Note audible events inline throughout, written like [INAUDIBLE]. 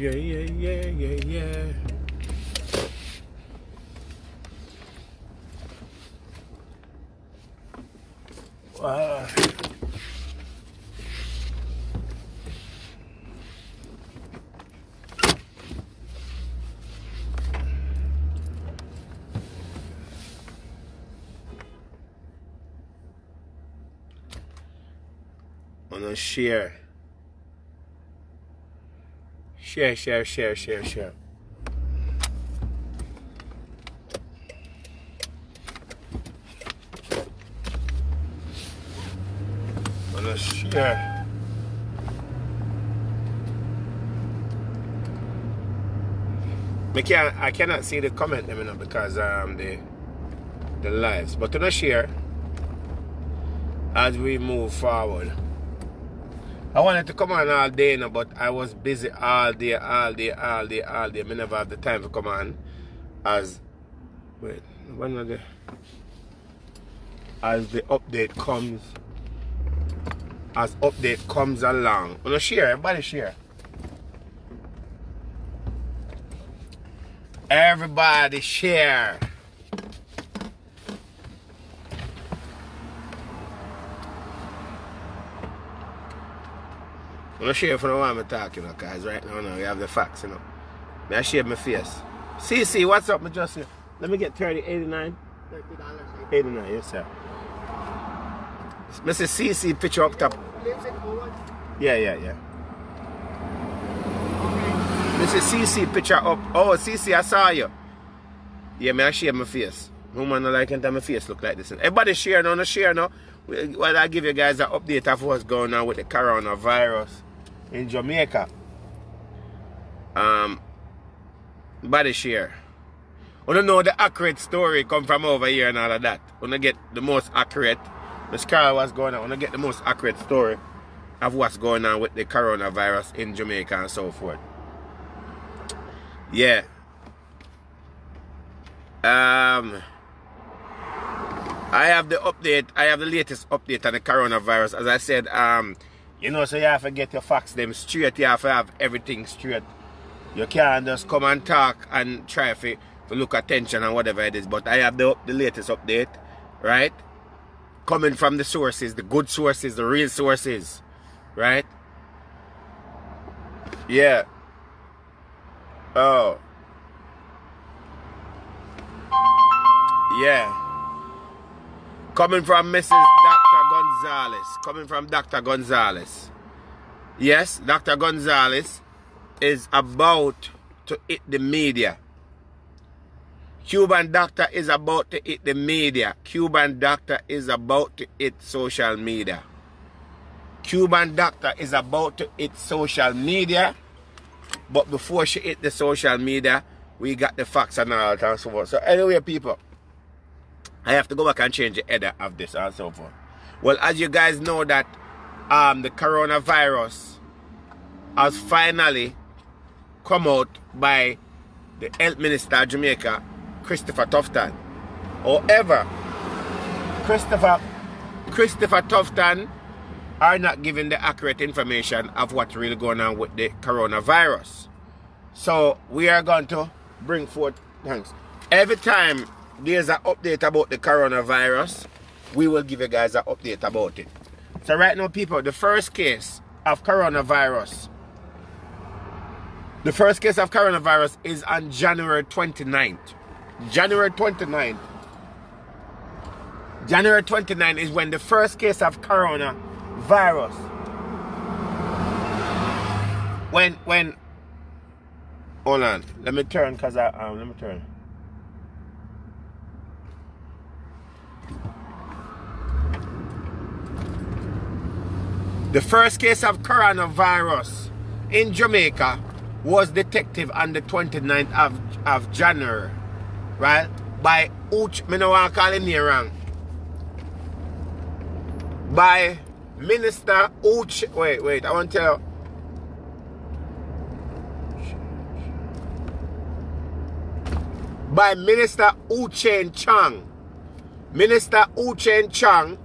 Yeah, yeah, yeah, yeah, yeah. Wow. On a share. Share, share, share, share, share. On a share. Me can I cannot see the comment them you because um the the lives. But a share as we move forward. I wanted to come on all day, you know, but I was busy all day, all day, all day, all day. I never have the time to come on. As wait, when are the as the update comes, as update comes along. Wanna share? Everybody share. Everybody share. I'm not sure if you know what I'm talking about, guys. Right now, no, we have the facts, you know. May I shave my face? CC, what's up, my just Let me get 30, 89. $30. 89, yes, sir. Mr. CC, picture up top. Lives in Owen. Yeah, yeah, yeah. Mr. CC, picture up. Oh, CC, I saw you. Yeah, may I shave my face? Woman, I like it my face look like this. Everybody share now, no share now. Well, I give you guys an update of what's going on with the coronavirus in Jamaica. Um, body share. I don't know the accurate story come from over here and all of that. When I get the most accurate, Miss Carol what's going on. When I get the most accurate story of what's going on with the coronavirus in Jamaica and so forth. Yeah. Um I have the update, I have the latest update on the coronavirus. As I said, um, you know, so you have to get your facts them straight, you have to have everything straight. You can't just come and talk and try to, look attention and whatever it is. But I have the, the latest update, right? Coming from the sources, the good sources, the real sources, right? Yeah. Oh. Yeah. Coming from Mrs. Dr. Gonzalez. Coming from Dr. Gonzalez. Yes, Dr. Gonzalez is about to hit the media. Cuban doctor is about to hit the media. Cuban doctor is about to hit social media. Cuban doctor is about to hit social media. But before she hit the social media, we got the facts and all that and so. So anyway, people, I have to go back and change the header of this and so forth. Well, as you guys know that um, the coronavirus has finally come out by the health minister of Jamaica, Christopher Tufton. However, Christopher Christopher Tufton are not giving the accurate information of what's really going on with the coronavirus. So we are going to bring forth thanks. Every time there's an update about the coronavirus, we will give you guys an update about it. So right now, people, the first case of coronavirus, the first case of coronavirus is on January 29th. January 29th. January 29th is when the first case of coronavirus. When when hold on, let me turn cause I um let me turn. The first case of coronavirus in Jamaica was detected on the 29th of, of January, right? By Uch, me no want call him here wrong. By Minister Uch, wait, wait, I want to tell. By Minister Uchen Chang. Minister Uchen Chang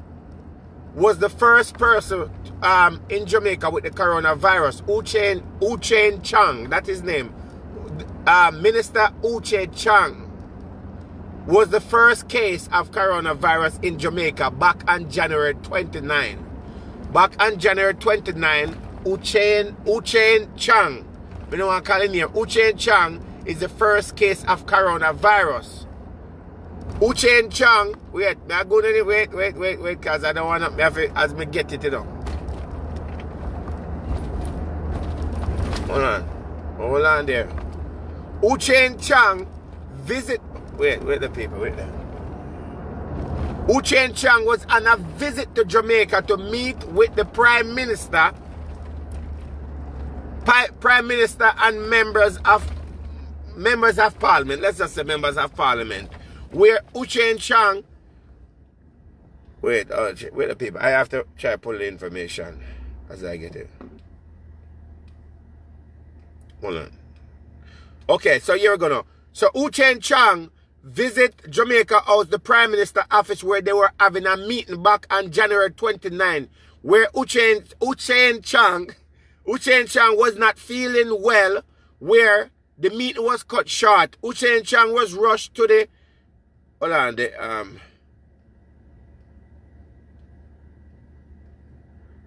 was the first person um, in Jamaica with the coronavirus. Uchen, Uchen Chang, that's his name. Uh, Minister Uche Chang was the first case of coronavirus in Jamaica back on January 29. Back on January 29, Uchen, Uchen Chang, we don't want to here, Uchen Chang is the first case of coronavirus. Uchen Chang, wait, I go to wait, wait, wait, wait, because I don't want to, as me get it, you know. Hold on. Hold on there. Uchen Chang visit Wait, wait the people, wait there. Uchen Chang was on a visit to Jamaica to meet with the Prime Minister, Prime Minister and members of members of Parliament. Let's just say members of Parliament, where Uchen Chang. Wait, oh, wait the people. I have to try to pull the information as I get it. Hold on. Okay, so you're gonna. So Uchen Chang visit Jamaica House, the Prime Minister office, where they were having a meeting back on January 29, where Uchen, Uchen Chang, Uchen Chang was not feeling well, where the meeting was cut short. Uchen Chang was rushed to the, hold on, the, um,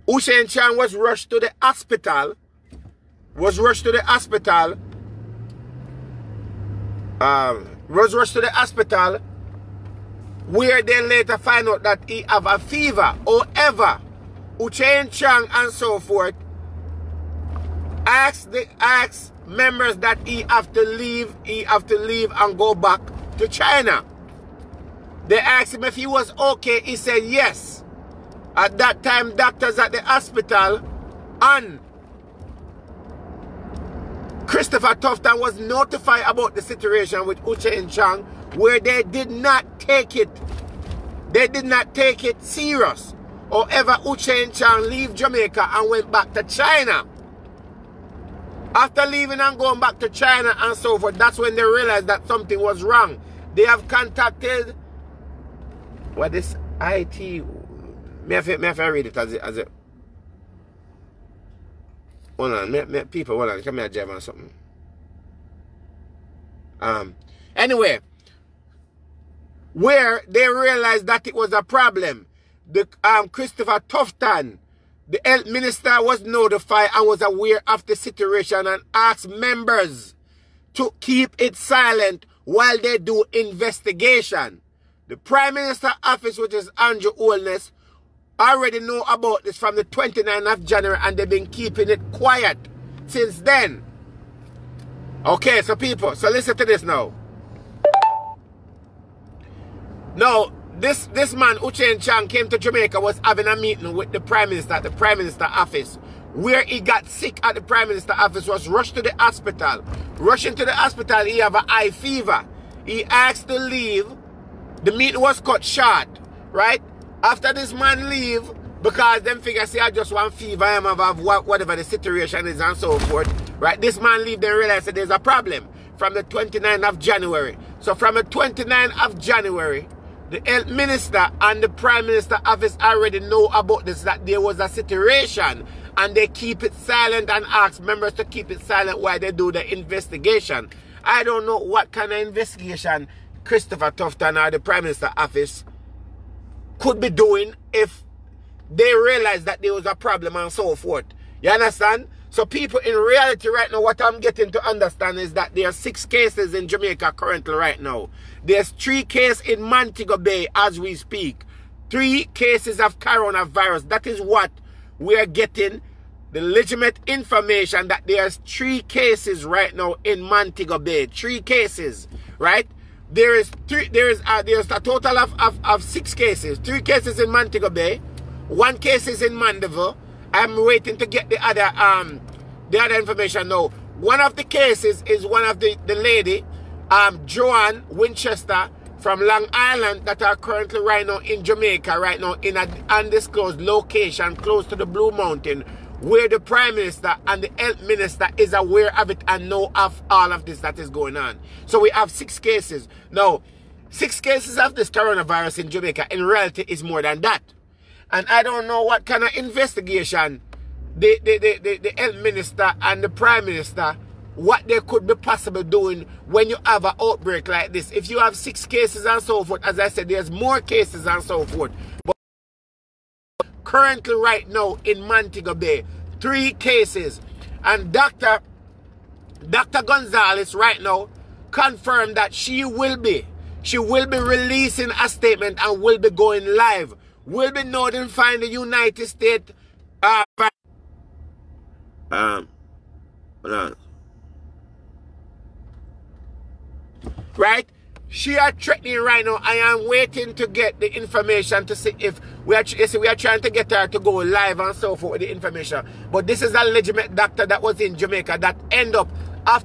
Uchen Chang was rushed to the hospital, was rushed to the hospital, um, was rushed to the hospital where they later find out that he have a fever. However, Uchen Chang and so forth ask the ask members that he have to leave, he have to leave and go back to China. They asked him if he was okay. He said yes. At that time, doctors at the hospital and Christopher Tufton was notified about the situation with Uchen Chang where they did not take it. They did not take it serious. However, Uchen Chang leave Jamaica and went back to China. After leaving and going back to China and so forth, that's when they realized that something was wrong. They have contacted what this IT may I, may I read it as it, as it Hold on, me, me, people, hold on, come here, Jeff, or something. Um, anyway, where they realized that it was a problem, the um, Christopher Tufton, the health minister, was notified and was aware of the situation and asked members to keep it silent while they do investigation. The Prime Minister office, which is Andrew Holness, I already know about this from the 29th of January and they've been keeping it quiet since then. Okay, so people, so listen to this now. Now, this this man, Uchen Chang, came to Jamaica, was having a meeting with the Prime Minister at the Prime Minister office. Where he got sick at the Prime Minister office was rushed to the hospital. Rushing to the hospital, he have a high fever. He asked to leave. The meeting was cut short, right? After this man leave, because them figure say I just want fever, I'm have whatever the situation is and so forth. Right? This man leave, they realize that there's a problem from the 29th of January. So from the 29th of January, the health minister and the prime minister office already know about this, that there was a situation and they keep it silent and ask members to keep it silent while they do the investigation. I don't know what kind of investigation Christopher Tufton or the prime minister office could be doing if they realize that there was a problem and so forth. You understand? So people in reality right now, what I'm getting to understand is that there are six cases in Jamaica currently right now. There's three cases in Montego Bay as we speak. Three cases of coronavirus. That is what we are getting the legitimate information that there's three cases right now in Montego Bay. Three cases, right? There is three there is uh, there's a total of, of, of six cases. Three cases in montego bay one case is in mandeville. I'm waiting to get the other um the other information now. One of the cases is one of the the lady um joanne winchester from long island that are currently right now in jamaica right now in an undisclosed location close to the blue mountain where the prime minister and the health minister is aware of it and know of all of this that is going on. So we have six cases. Now, six cases of this coronavirus in Jamaica in reality is more than that. And I don't know what kind of investigation the, the, the, the, the health minister and the prime minister what they could be possibly doing when you have an outbreak like this. If you have six cases and so forth, as I said, there's more cases and so forth. Currently right now in Montego Bay, three cases. And Dr. Dr. Gonzalez right now confirmed that she will be, she will be releasing a statement and will be going live. Will be notifying the United States uh, um, hold on. Right? She are threatening right now. I am waiting to get the information to see if we are, see, we are trying to get her to go live and so forth with the information. But this is a legitimate doctor that was in Jamaica that end up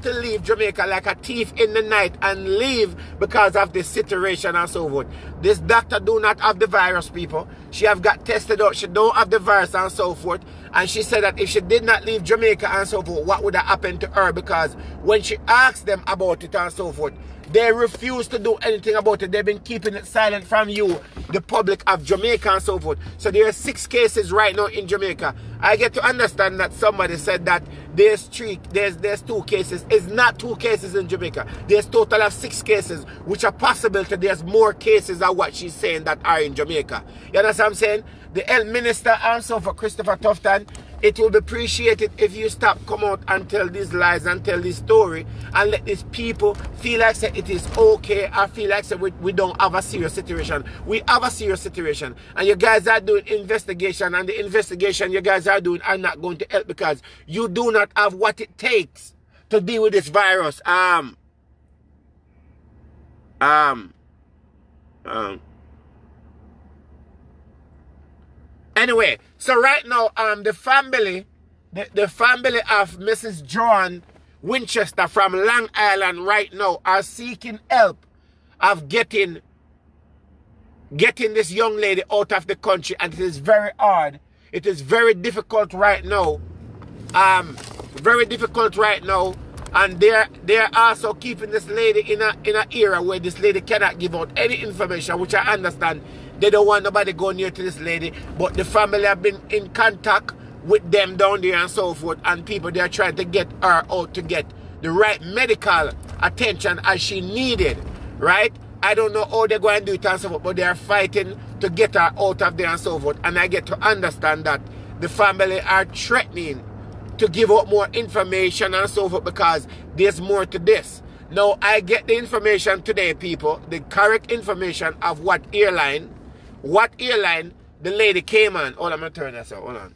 to leave Jamaica like a thief in the night and leave because of the situation and so forth. This doctor do not have the virus, people. She have got tested out. She don't have the virus and so forth. And she said that if she did not leave Jamaica and so forth, what would have happened to her? Because when she asked them about it and so forth, they refuse to do anything about it. They've been keeping it silent from you, the public of Jamaica and so forth. So there are six cases right now in Jamaica. I get to understand that somebody said that there's three, there's there's two cases. It's not two cases in Jamaica. There's total of six cases, which are possible to there's more cases than what she's saying that are in Jamaica. You understand what I'm saying? The health minister also for Christopher Tufton it will be appreciated if you stop come out and tell these lies and tell this story and let these people feel like say it is okay I feel like say we, we don't have a serious situation. We have a serious situation and you guys are doing investigation and the investigation you guys are doing are not going to help because you do not have what it takes to deal with this virus. Um um um Anyway, so right now, um, the family, the, the family of Mrs. Joanne Winchester from Long Island right now are seeking help of getting getting this young lady out of the country and it is very hard. It is very difficult right now. Um, very difficult right now. And they're they're also keeping this lady in a in an era where this lady cannot give out any information, which I understand they don't want nobody go near to this lady. But the family have been in contact with them down there and so forth. And people they are trying to get her out to get the right medical attention as she needed. Right? I don't know how they're going to do it and so forth, but they are fighting to get her out of there and so forth. And I get to understand that the family are threatening to give out more information and so forth because there's more to this. Now I get the information today, people, the correct information of what airline what airline the lady came on. Hold on, I'm gonna turn this out. Hold on.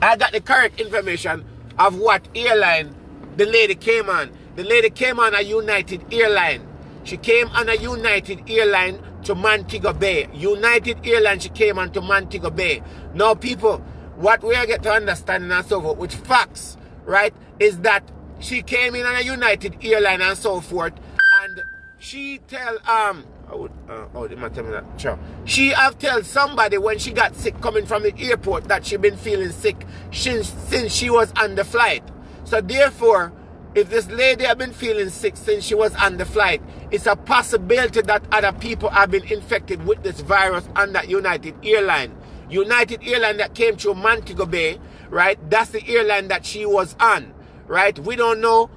I got the correct information of what airline the lady came on. The lady came on a United airline. She came on a United airline to Montego Bay. United airline she came on to Montego Bay. Now people, what we are get to understand and so forth with facts, right, is that she came in on a United airline and so forth, and she tell um I would, uh, oh, they might tell me that. Sure. She have tell somebody when she got sick coming from the airport that she been feeling sick since, since she was on the flight. So therefore, if this lady have been feeling sick since she was on the flight, it's a possibility that other people have been infected with this virus on that United Airline. United Airline that came to Montego Bay, right? That's the airline that she was on, right? We don't know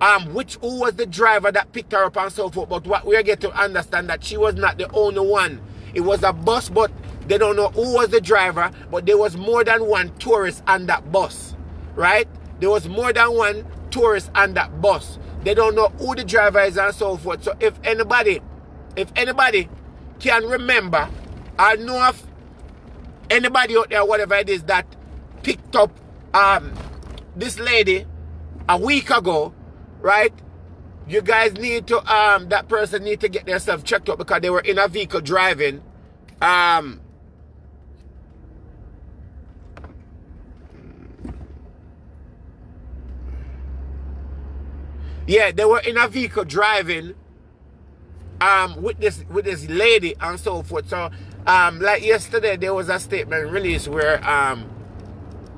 um, which who was the driver that picked her up and so forth. But what we get to understand that she was not the only one. It was a bus, but they don't know who was the driver. But there was more than one tourist on that bus, right? There was more than one tourist on that bus. They don't know who the driver is and so forth. So if anybody, if anybody can remember, I know of anybody out there, whatever it is, that picked up um, this lady a week ago right? You guys need to um that person need to get themselves checked up because they were in a vehicle driving. Um Yeah, they were in a vehicle driving um with this with this lady and so forth. So um like yesterday there was a statement released where um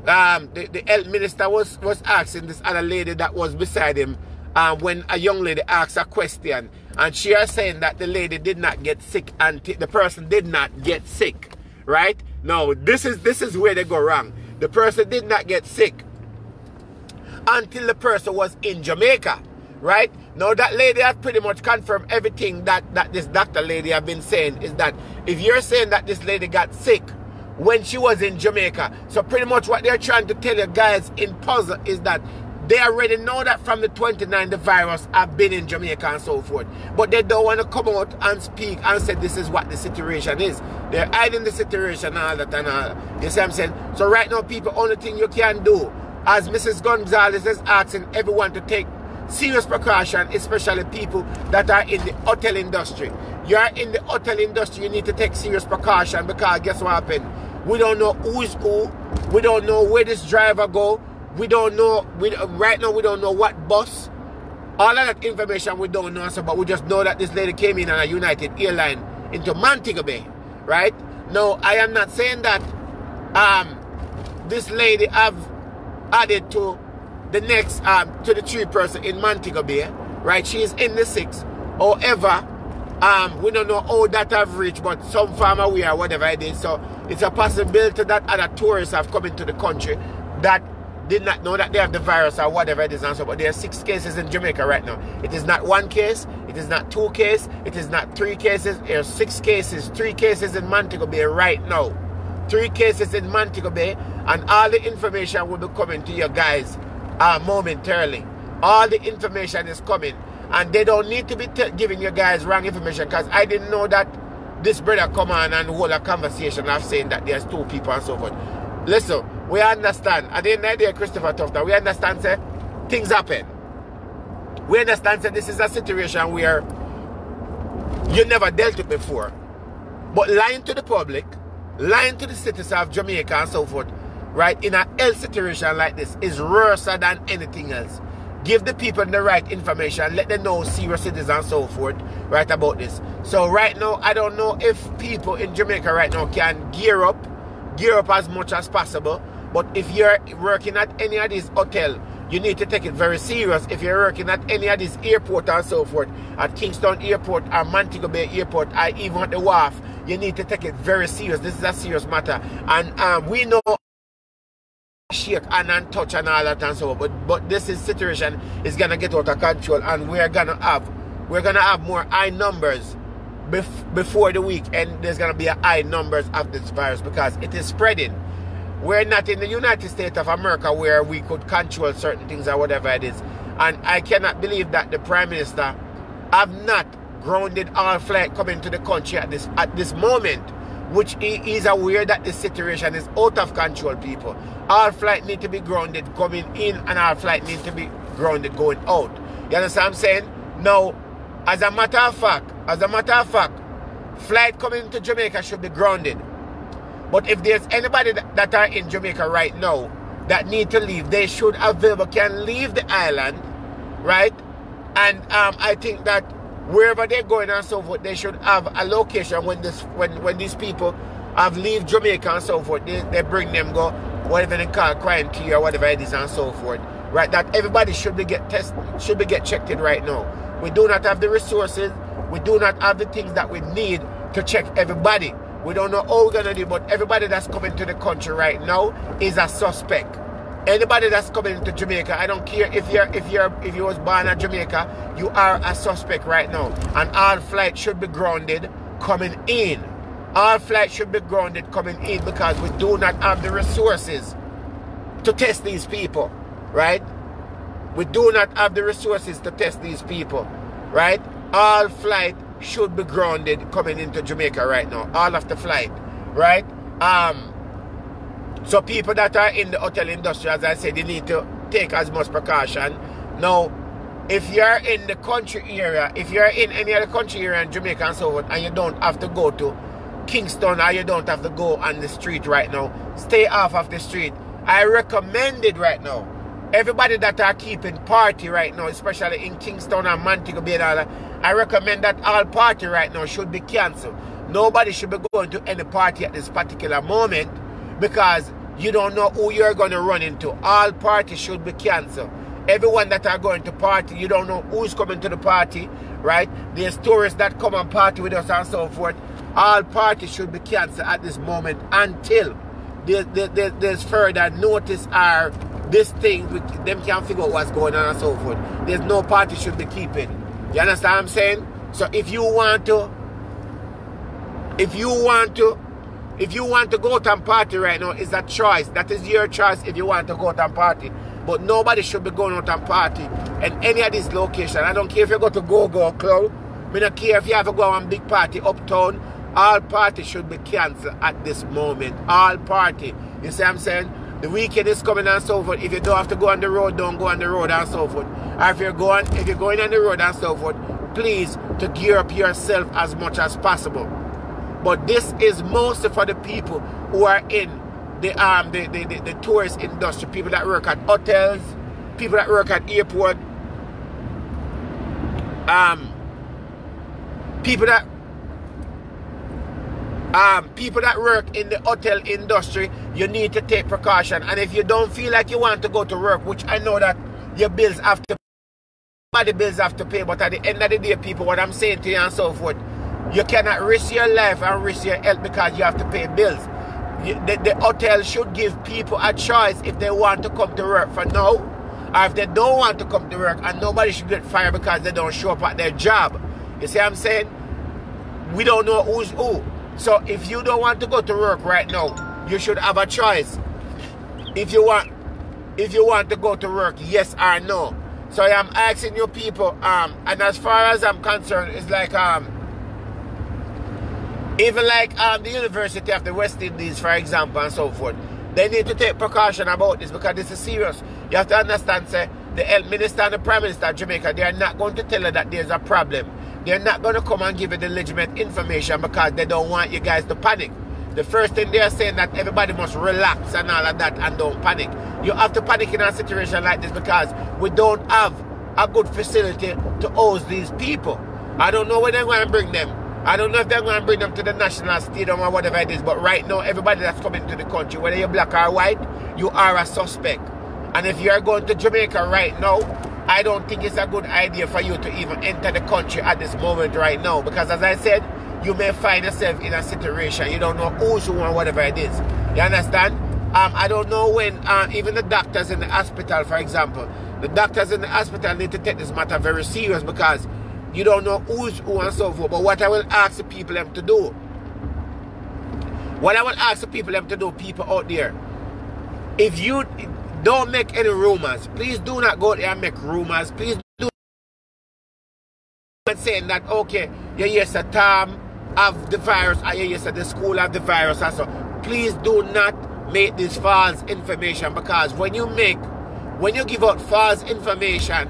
um the, the health minister was was asking this other lady that was beside him um, when a young lady asks a question. and she is saying that the lady did not get sick and the person did not get sick, right? No, this is this is where they go wrong. The person did not get sick until the person was in Jamaica, right? Now that lady has pretty much confirmed everything that, that this doctor lady have been saying is that if you're saying that this lady got sick when she was in Jamaica, so pretty much what they're trying to tell you guys in puzzle is that they already know that from the 29 the virus have been in Jamaica and so forth. But they don't want to come out and speak and say this is what the situation is. They're hiding the situation and all that and all. You see what I'm saying? So right now people, only thing you can do, as Mrs. Gonzalez is asking everyone to take serious precaution, especially people that are in the hotel industry. You are in the hotel industry, you need to take serious precaution because guess what happened? We don't know who is who. We don't know where this driver go. We don't know. We right now we don't know what bus. All of that information we don't know, so but we just know that this lady came in on a United airline into Montego Bay, right? No, I am not saying that um this lady have added to the next um, to the three person in Montego Bay, right? She is in the six. However, um, we don't know how that have reached, but some farmer we are whatever it is. So it's a possibility that other tourists have come into the country that did not know that they have the virus or whatever it is and so but there are six cases in Jamaica right now. It is not one case, it is not two cases, it is not three cases, there are six cases, three cases in Montego Bay right now. Three cases in Montego Bay, and all the information will be coming to you guys uh, momentarily. All the information is coming. And they don't need to be giving you guys wrong information because I didn't know that this brother come on and hold a conversation of saying that there's two people and so forth. Listen, we understand. At the end of the day, Christopher Tufta, we understand say things happen. We understand that this is a situation where you never dealt with before. But lying to the public, lying to the citizens of Jamaica and so forth, right, in a health situation like this is worse than anything else. Give the people the right information, let them know serious it is and so forth, right, about this. So right now, I don't know if people in Jamaica right now can gear up, gear up as much as possible. But if you're working at any of these hotel, you need to take it very serious. If you're working at any of these airport and so forth, at Kingston Airport or Montego Bay Airport or even at the wharf, you need to take it very serious. This is a serious matter. And um, we know shake and, and and all that and so on. But but this is situation is gonna get out of control and we're gonna have we're gonna have more high numbers bef- before the week and there's gonna be a high numbers of this virus because it is spreading. We're not in the United States of America where we could control certain things or whatever it is. And I cannot believe that the Prime Minister have not grounded all flight coming to the country at this at this moment which he is aware that the situation is out of control, people. All flight need to be grounded coming in and all flight need to be grounded going out. You understand what I'm saying? Now, as a matter of fact, as a matter of fact, flight coming to Jamaica should be grounded. But if there's anybody that, are in Jamaica right now that need to leave, they should available can leave the island, right? And um, I think that wherever they're going and so forth, they should have a location when this when when these people have leave Jamaica and so forth, they, they bring them go whatever they call quarantine or whatever it is and so forth. Right? That everybody should be get tested should be get checked in right now. We do not have the resources, we do not have the things that we need to check everybody. We don't know how we're gonna do, but everybody that's coming to the country right now is a suspect anybody that's coming to Jamaica, I don't care if you're if you're if you was born in Jamaica, you are a suspect right now. And all flights should be grounded coming in. All flights should be grounded coming in because we do not have the resources to test these people, right? We do not have the resources to test these people, right? All flight should be grounded coming into Jamaica right now. All of the flight, right? Um, so people that are in the hotel industry, as I said, they need to take as much precaution. Now, if you're in the country area, if you're in any other country area in Jamaica and so and you don't have to go to Kingston or you don't have to go on the street right now, stay off of the street. I recommend it right now. Everybody that are keeping party right now, especially in Kingston and Montego Bay, I recommend that all party right now should be cancelled. Nobody should be going to any party at this particular moment because you don't know who you're going to run into. All parties should be cancelled. Everyone that are going to party, you don't know who's coming to the party, right? There's tourists that come and party with us and so forth. All parties should be cancelled at this moment until there's, there, there's further notice or this thing, them can't figure out what's going on and so forth. There's no party should be keeping. You understand what I'm saying? So if you want to, if you want to, if you want to go out and party right now, it's a choice. That is your choice if you want to go out and party. But nobody should be going out and party in any of these locations. I don't care if you go to Go Go Club. I don't care if you have to go on big party uptown. All party should be cancelled at this moment. All party. You see what I'm saying? The weekend is coming and so forth. If you don't have to go on the road, don't go on the road and so forth. Or if you're going, if you're going on the road and so forth, please to gear up yourself as much as possible. But this is mostly for the people who are in the um the, the, the, the tourist industry, people that work at hotels, people that work at airport, um people that um, people that work in the hotel industry, you need to take precaution. And if you don't feel like you want to go to work, which I know that your bills have to the bills have to pay, but at the end of the day, people, what I'm saying to you and so forth, you cannot risk your life and risk your health because you have to pay bills the, the hotel should give people a choice if they want to come to work for now or if they don't want to come to work and nobody should get fired because they don't show up at their job. You see what I'm saying? We don't know who's who. So if you don't want to go to work right now, you should have a choice. If you want if you want to go to work, yes or no. So I'm asking you people, um, and as far as I'm concerned, it's like um even like um, the University of the West Indies, for example, and so forth, they need to take precaution about this because this is serious. You have to understand, say, the health minister and the prime minister of Jamaica, they are not going to tell you that there's a problem. They're not going to come and give you the legitimate information because they don't want you guys to panic. The first thing they are saying that everybody must relax and all of that and don't panic. You have to panic in a situation like this because we don't have a good facility to house these people. I don't know where they're going to bring them. I don't know if they're going to bring them to the national stadium or whatever it is, but right now, everybody that's coming to the country, whether you're black or white, you are a suspect. And if you're going to Jamaica right now, I don't think it's a good idea for you to even enter the country at this moment right now. Because as I said, you may find yourself in a situation you don't know who's who and whatever it is. You understand? Um, I don't know when uh, even the doctors in the hospital, for example, the doctors in the hospital need to take this matter very serious because you don't know who's who and so forth. But what I will ask the people them to do, what I will ask the people them to do, people out there, if you don't make any rumors, please do not go there and make rumors. Please do not saying that, okay, yeah, yes, a term of the virus, or yeah, yes, at the school of the virus, and so. Please do not make this false information because when you make, when you give out false information,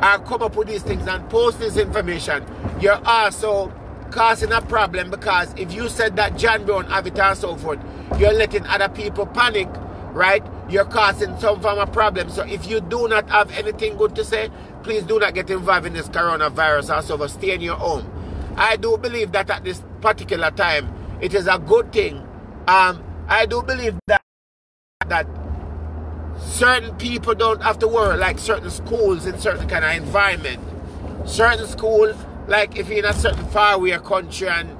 or come up with these things and post this information, you're also causing a problem because if you said that John Brown have it and so forth, you're letting other people panic, right? You're causing some form of problem. So if you do not have anything good to say, please do not get involved in this coronavirus Also, stay in your home. I do believe that at this particular time, it is a good thing. Um, I do believe that that certain people don't have to worry, like certain schools in certain kind of environment. Certain school, like if you're in a certain faraway country and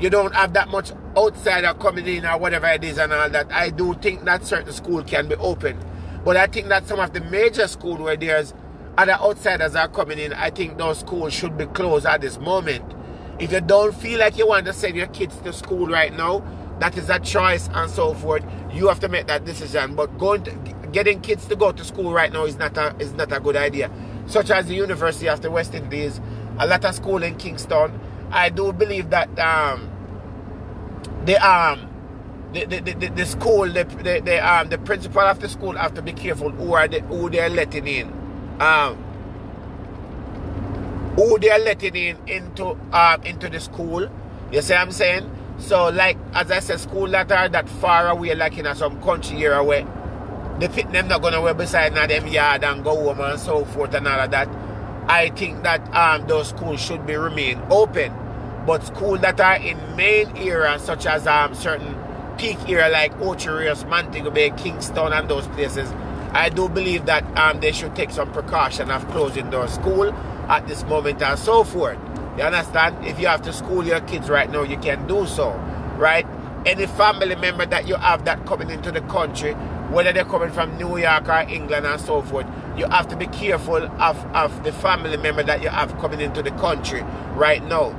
you don't have that much outsider coming in or whatever it is and all that, I do think that certain school can be open. But I think that some of the major schools where there's other outsiders are coming in, I think those schools should be closed at this moment. If you don't feel like you want to send your kids to school right now, that is a choice and so forth. You have to make that decision. But going to getting kids to go to school right now is not a is not a good idea. Such as the University of the West Indies, a lot of school in Kingston. I do believe that um, the um the, the, the, the school the, the, the um the principal of the school have to be careful who are the, who they're letting in. Um who they're letting in into um into the school. You see what I'm saying? So like as I said, school that are that far away, like in some country here away the pit them not gonna wear beside now them yard and go home and so forth and all of that. I think that um those schools should be remain open. But schools that are in main areas such as um certain peak area like Ocho Rios, Montego Bay, Kingston and those places, I do believe that um they should take some precaution of closing those school at this moment and so forth. You understand? If you have to school your kids right now, you can do so, right? Any family member that you have that coming into the country, whether they're coming from New York or England and so forth, you have to be careful of, of the family member that you have coming into the country right now.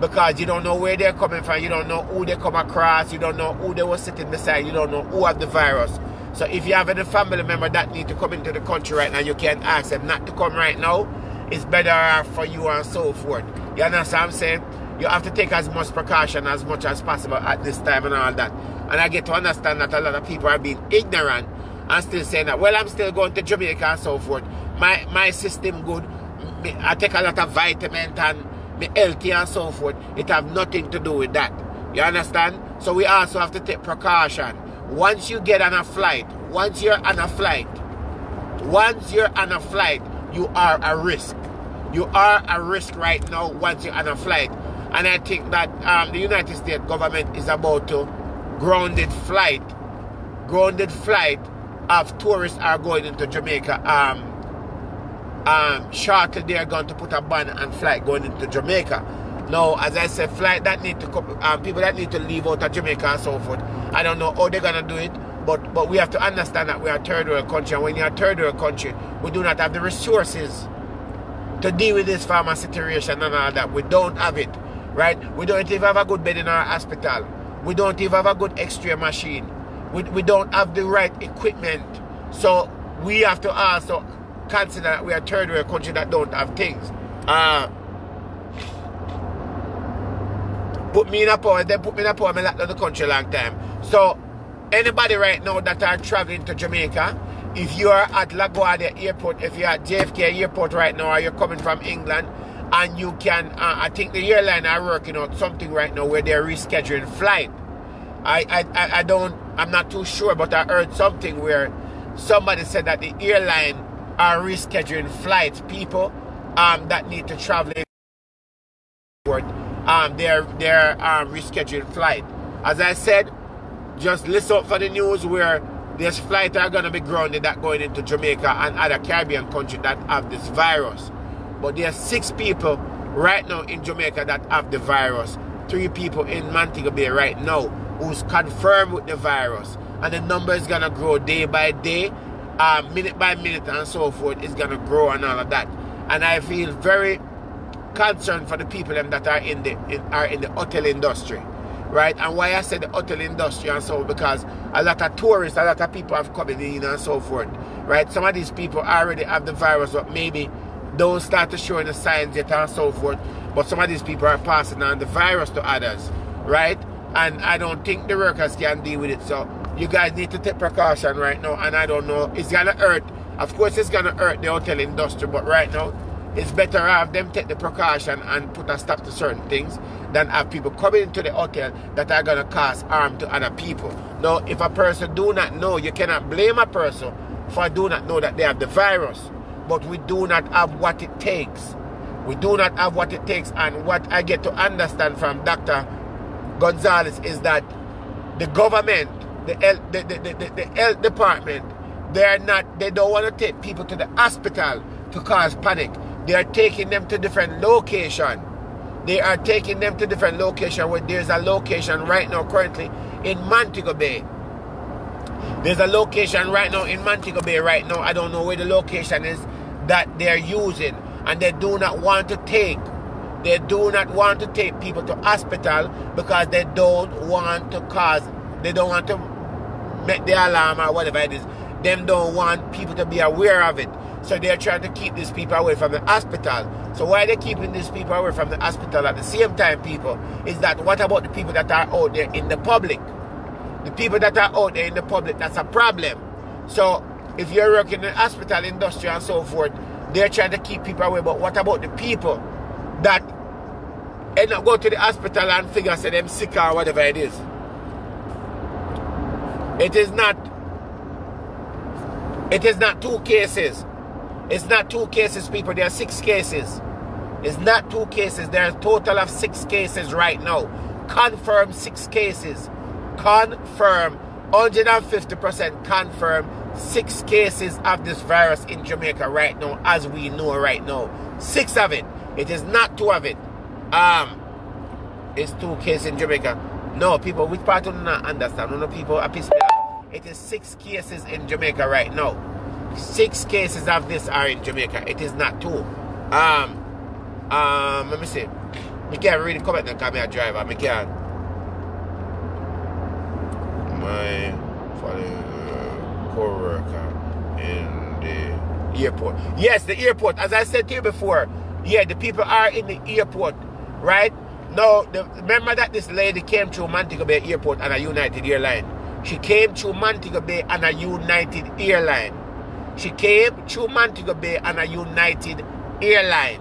Because you don't know where they're coming from, you don't know who they come across, you don't know who they were sitting beside, you don't know who have the virus. So if you have any family member that need to come into the country right now, you can't ask them not to come right now. It's better for you and so forth. You understand what I'm saying? You have to take as much precaution as much as possible at this time and all that. And I get to understand that a lot of people are being ignorant and still saying that, well, I'm still going to Jamaica and so forth. My my system good. I take a lot of vitamin and me healthy and so forth. It have nothing to do with that. You understand? So we also have to take precaution. Once you get on a flight, once you're on a flight, once you're on a flight, you are a risk you are a risk right now once you're on a flight. And I think that um, the United States government is about to grounded flight, grounded flight of tourists are going into Jamaica. Um, um, shortly they are going to put a ban on flight going into Jamaica. Now, as I said, flight that need to come, um, people that need to leave out of Jamaica and so forth. I don't know how they're gonna do it, but but we have to understand that we are a third world country, and when you're a third world country, we do not have the resources to deal with this farmer situation and all that. We don't have it, right? We don't even have a good bed in our hospital. We don't even have a good X-ray machine. We, we don't have the right equipment. So we have to also consider that we are third world country that don't have things. Uh, put me in a power, they put me in a power, I locked down the country a long time. So anybody right now that are traveling to Jamaica, if you are at LaGuardia Airport, if you're at JFK Airport right now, or you're coming from England, and you can, uh, I think the airline are working on something right now where they're rescheduling flight. I, I, I don't, I'm not too sure, but I heard something where somebody said that the airline are rescheduling flights. People um, that need to travel, um, they're they're um, rescheduling flight. As I said, just listen up for the news where there's flights are going to be grounded that going into Jamaica and other Caribbean countries that have this virus. But there are six people right now in Jamaica that have the virus. Three people in Montego Bay right now who's confirmed with the virus. And the number is going to grow day by day, uh, minute by minute and so forth. is going to grow and all of that. And I feel very concerned for the people that are in the in, are in the hotel industry right? And why I said the hotel industry and so because a lot of tourists, a lot of people have coming in and so forth, right? Some of these people already have the virus, but maybe don't start to show the signs yet and so forth. But some of these people are passing on the virus to others, right? And I don't think the workers can deal with it. So you guys need to take precaution right now. And I don't know, it's gonna hurt. Of course, it's gonna hurt the hotel industry, but right now it's better have them take the precaution and put a stop to certain things than have people coming into the hotel that are to cause harm to other people. Now, if a person do not know, you cannot blame a person for do not know that they have the virus. But we do not have what it takes. We do not have what it takes. And what I get to understand from Dr. Gonzalez is that the government, the health, the, the, the, the health department, they're not, they don't want to take people to the hospital to cause panic. They are taking them to different location. they are taking them to different location where there's a location right now currently in Montego Bay. There's a location right now in Montego Bay right now. I don't know where the location is that they're using. And they do not want to take they do not want to take people to hospital because they don't want to cause they don't want to make the alarm or whatever it is. Them don't want people to be aware of it. So they're trying to keep these people away from the hospital. So why are they keeping these people away from the hospital at the same time, people, is that what about the people that are out there in the public? The people that are out there in the public, that's a problem. So if you're working in the hospital industry and so forth, they're trying to keep people away. But what about the people that end up going to the hospital and figure say them sick or whatever it is? It is not it is not two cases. It's not two cases, people. There are six cases. It's not two cases. There are a total of six cases right now. Confirm six cases. Confirm 150% confirm six cases of this virus in Jamaica right now, as we know right now. six of it. It is not two of it. Um, it's two cases in Jamaica. No, people, which part do not understand? No, people are pissed. It is six cases in Jamaica right now. Six cases of this are in Jamaica. It is not two. Um, um, let me see. I can't really comment because I'm a driver. I can't. My co-worker in the airport. Yes, the airport. As I said to you before, yeah, the people are in the airport, right? Now, the, remember that this lady came to Montego Bay Airport on a United airline. She came to Montego Bay on a United airline. She came to Montego Bay on a United airline,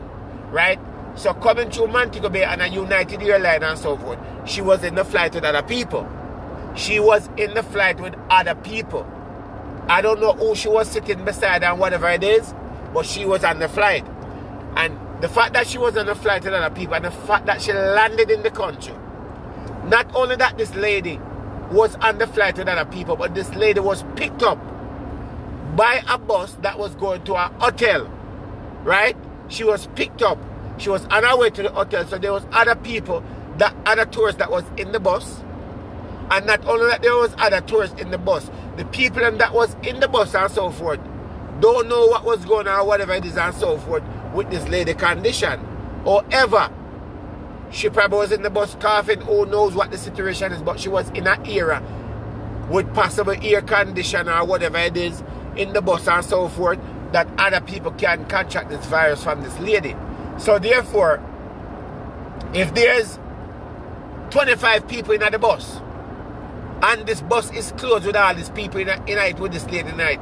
right? So coming to Montego Bay on a United airline and so forth, she was in the flight with other people. She was in the flight with other people. I don't know who she was sitting beside and whatever it is, but she was on the flight. And the fact that she was on the flight with other people and the fact that she landed in the country. Not only that this lady was on the flight with other people, but this lady was picked up by a bus that was going to a hotel. Right? She was picked up. She was on her way to the hotel. So there was other people, that other tourists that was in the bus. And not only that there was other tourists in the bus, the people that was in the bus and so forth don't know what was going on, whatever it is and so forth with this lady condition. However, she probably was in the bus coughing, who knows what the situation is, but she was in an era with possible ear condition or whatever it is in the bus and so forth that other people can contract this virus from this lady. So therefore, if there's 25 people in the bus and this bus is closed with all these people in, a, in it with this lady night,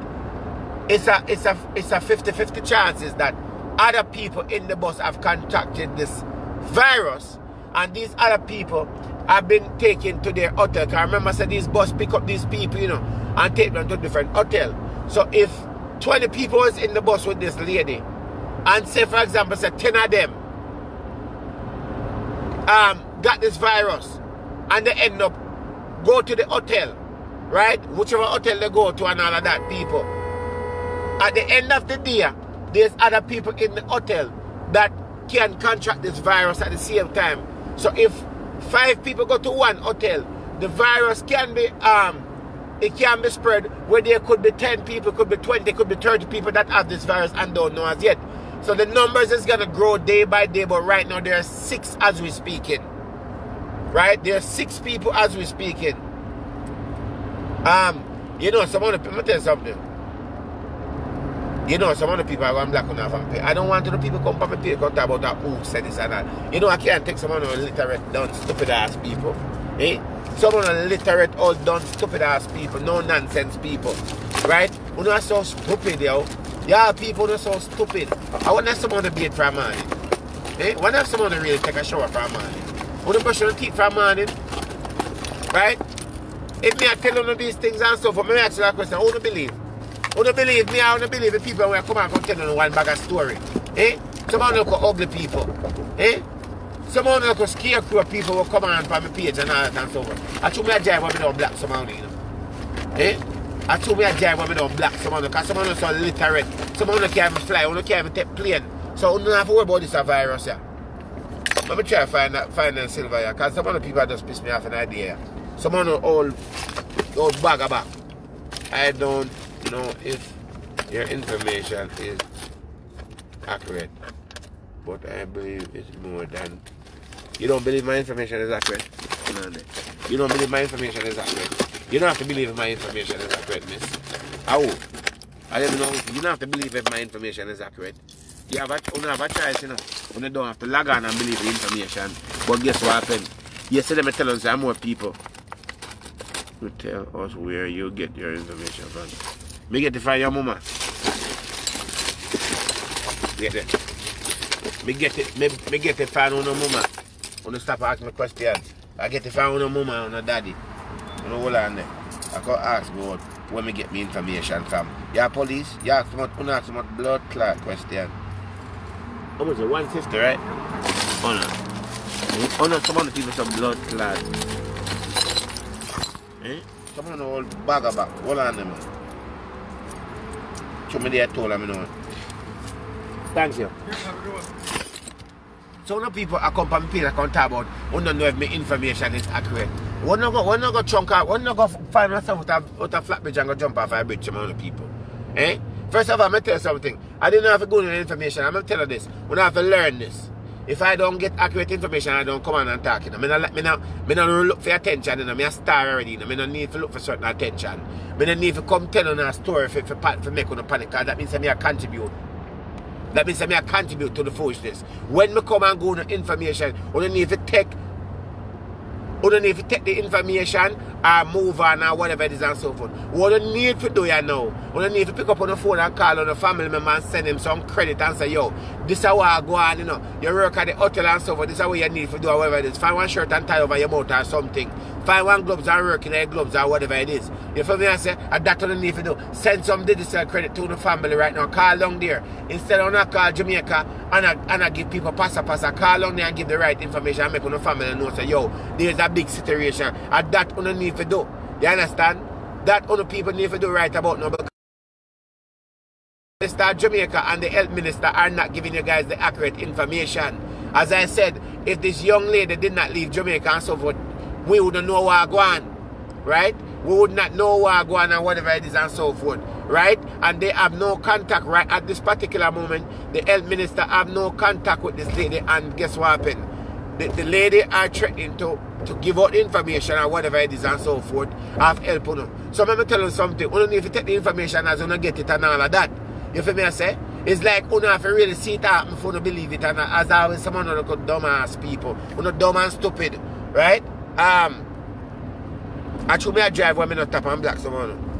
it's a it's a it's a 50-50 chances that other people in the bus have contracted this virus and these other people have been taken to their hotel. I remember I said these bus pick up these people, you know, and take them to different hotel. So if 20 people was in the bus with this lady, and say for example, say 10 of them um, got this virus and they end up go to the hotel, right? Whichever hotel they go to and all of that, people. At the end of the day, there's other people in the hotel that can contract this virus at the same time. So if five people go to one hotel, the virus can be um it can be spread where there could be 10 people, could be 20, could be 30 people that have this virus and don't know as yet. So the numbers is gonna grow day by day, but right now there are six as we speaking. Right? There are six people as we speaking. Um, you know, someone let me tell you something. You know, some of the people going black on our pay. I don't want the people come from my pay talk about that who said this and that. You know, I can't take some of the illiterate, dumb, stupid ass people. Eh? Some of the illiterate, old, dumb, stupid ass people, no nonsense people. Right? You know, so stupid, yo. Yeah, people are so stupid. I want to have someone to be it for a morning. Eh? I to have someone to really take a shower for a morning. I to brush your teeth for a morning. Right? If me I tell you these things and stuff, let me ask you that question. Who do believe? Who don't believe me, I don't believe the people who come and come tell you one bag of story. Eh? Some of them look ugly people. Eh? Some of them look scarecrow people who come on from my page and all that and so on. I told me a jive when me don't black some of them, you know. Eh? I told me a jive when me don't black some of them because some of them so literate. Some of them can't even fly, some of them can't even take plane. So you don't have to worry about this virus yeah. Let me try to find that find them silver here because some of the people just piss me off an idea. Some of them old old bag about. I don't know if your information is accurate, but I believe it's more than. You don't believe my information is accurate? You don't believe my information is accurate? You don't have to believe my information is accurate, miss. How? I don't know. You don't have to believe if my information is accurate. You have a, you have a choice, you know. You don't have to log on and believe the information. But guess what happened? Yesterday, I tell us there are more people who tell us where you get your information from. Me get from your mama. Get it. Me get it. Me, me get it from your mama. Wanna stop asking me questions. I get it from your mama and your daddy. You know hold on there. I can ask about where me get me information from. Yeah, police. Yeah, ask about, you ask about blood clot question. How much it? 150, right? Oh no. Oh no, some of the people some blood clot. Eh? Some of old bag back. Hold on man. Show me there told me know. Thanks you. So no people are come from people can talk about who don't know if my information is accurate. One not go one not go chunk out, one not go find myself with a with a flat bridge and go jump off a bridge among the people. Eh? First of all, I'm gonna tell you something. I didn't have to go into the information. I'm gonna tell you this. When I have to learn this. If I don't get accurate information, I don't come on and talk. You know, me not, me not, me not look for attention. You know, me a star already. You know, me not need to look for certain attention. Me not need to come tell on a story for, for, for make on a panic. Cause that means that me a contribute. That means that me a contribute to the foolishness. When me come and go on information, I don't need to take don't need to take the information or move on or whatever it is and so forth. What do need to do you now? We don't need to pick up on the phone and call on the family member and send him some credit and say, yo, this is how I go on, you know. You work at the hotel and so forth, this is what you need to do or whatever it is. Find one shirt and tie over your mouth or something. Find one gloves and work in your gloves or whatever it is. You feel me? I say, and that's what you need to do. Send some digital credit to the family right now. Call down there. Instead of not call Jamaica and I, and I give people pass a pass, passa, call down there and give the right information and make the family know, say, yo, there's a big situation. And that you need to do. You understand? That other people need to do right about now. Because Minister Jamaica and the health minister are not giving you guys the accurate information. As I said, if this young lady did not leave Jamaica and so forth, we wouldn't know where go on. Right? We would not know where go on and whatever it is and so forth. Right? And they have no contact right at this particular moment. The health minister have no contact with this lady and guess what happened? The, the lady are threatening to, to give out information or whatever it is and so forth. Have help them. So let me tell you something. You need to take the information as you get it and all of that. You feel me I say? It's like you have to really see it out before you believe it and as always someone who dumb dumbass people. You know dumb and stupid. Right? Um I should me a drive when me not tap and black someone.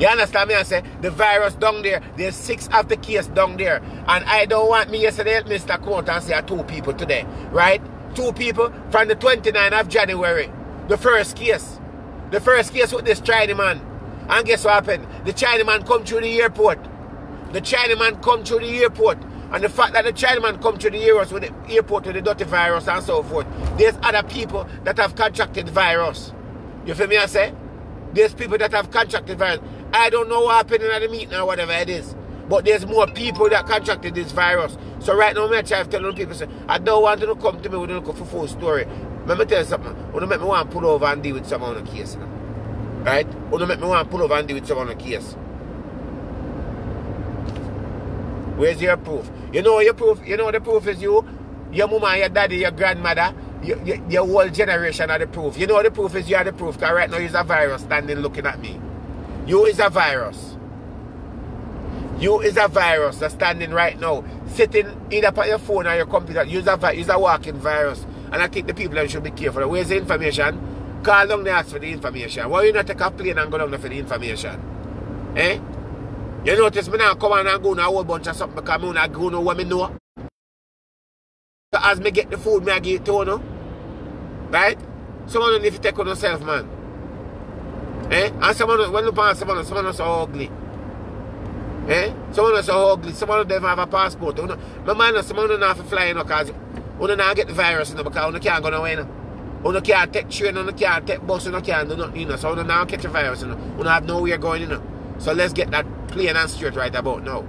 You understand me? I say the virus down there, there's six of the case down there. And I don't want me yesterday, Mr. out and say two people today. Right? Two people from the 29th of January. The first case. The first case with this Chinaman. And guess what happened? The Chinaman come through the airport. The Chinaman come through the airport. And the fact that the Chinaman come to the airport with the airport with the dirty virus and so forth. There's other people that have contracted virus. You feel me I say? There's people that have contracted virus. I don't know what happened in the meeting or whatever it is. But there's more people that contracted this virus. So right now, I'm trying to tell people, say, I don't want to come to me with a for full story. Let me tell you something. When make me want to pull over and deal with someone on the case. You? Right? When make me want to pull over and deal with someone on the case. Where's your proof? You know your proof? You know the proof is you, your mama, your daddy, your grandmother, your, your, your whole generation are the proof. You know the proof is you are the proof. Because right now there's a virus standing looking at me. You is a virus. You is a virus that's standing right now, sitting either on your phone or your computer. You's a, you's a walking virus. And I think the people should be careful. Where's the information? Call down the ask for the information. Why you not take a plane and go down there for the information? Eh? You notice me now come on and go on a whole bunch of something because I not go know what me know. So as me get the food, me I give it to you. Right? Someone don't need to take on yourself, man. Eh? And someone, when you pass someone, someone is so ugly. Eh? Someone is so ugly. Someone don't even have a passport. You know, my man, someone don't have to fly, you know, because you don't get the virus, you know, because you can't go nowhere, you know. You can't take train, you can't take bus, you can't do nothing, you know. So you don't catch the virus, you know. You don't have nowhere going, you know. So let's get that plain and straight right about now.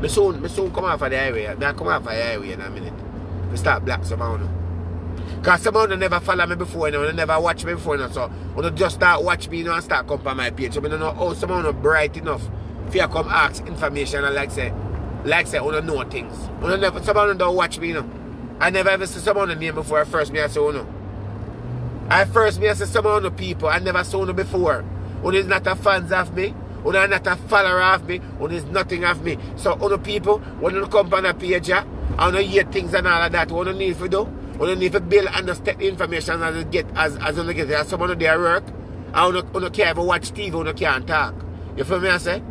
Me soon, me soon come off of the highway. Me come off of the highway in a minute. Me start black somehow. Because some of never follow me before, you know, never watch me before, you know, so they just start watch me, you know, and start come on my page. So I don't know how some of bright enough for you come ask information and like say, like say, you know things. You never, some of them don't watch me, you know. I never ever see someone name before I first me I say, know. I first me I say some of the people, I never saw them before. When is not a fans of me, when are not a follower of me, when is nothing of me. So other people, when you come on a page, yeah, and you hear things and all of that, what you need to do? When you need to build and the information as you get as as you get there. Someone there work and you, you can't even watch TV, you can't talk. You feel me I say?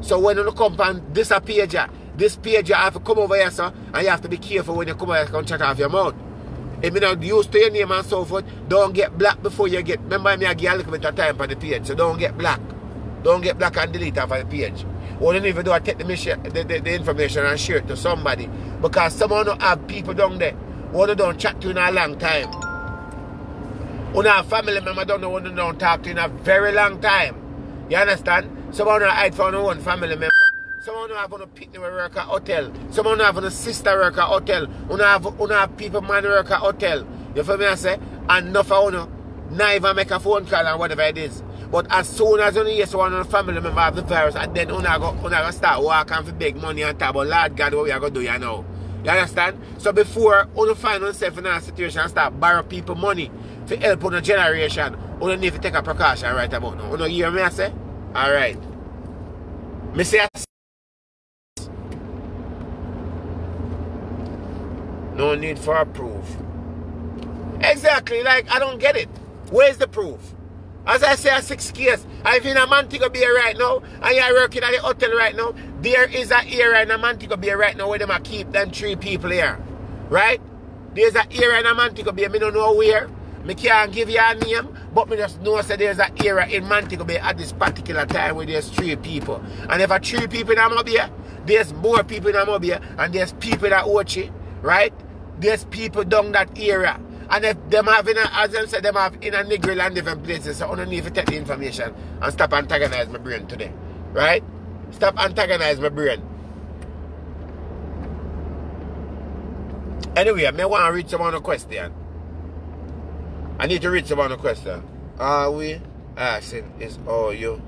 So when you come on this page, this page you have to come over here, sir, and you have to be careful when you come over here and chat off your mouth. If you not used your name and so forth, don't get black before you get. Remember me, I give a little bit of time on the page, so don't get black. Don't get black and delete off of the page. What you need to do is take the, the, the, the information and share it to somebody. Because someone don't have people down there who don't chat to in a long time. Who have family member don't know who don't talk to in a very long time. You understand? Someone who hide for one family member. Someone have on a picnic work at hotel. Someone have on a sister work at hotel. Who have, who have people man work at hotel. You feel me I say? And enough of you not make a phone call and whatever it is. But as soon as you hear someone on the family member have the virus, and then you go, you go start walking for big money and talk about Lord God, what we are going to do you know. You understand? So before you find yourself in a situation and start borrow people money to help on a generation, you need to take a precaution right about now. You hear me I say? Alright. Me say No need for a proof. Exactly, like I don't get it. Where's the proof? As I say, a six case. I've in a Montego Bay right now, and you're working at the hotel right now. There is a area in a Montego Bay right now where they might keep them three people here. Right? There's an area in a Montego Bay, me don't know where. Me can't give you a name, but me just know that there's an area in Montego Bay at this particular time where there's three people. And if a three people in Amobia, there's more people in Amobia, and there's people at Ochi, right? There's people down that area. And if them have in a, as I said, them have in a Negril and different places, so I don't need to take the information and stop antagonize my brain today. Right? Stop antagonize my brain. Anyway, I may want to read someone a question. I need to read someone a question. Are we asking is all you?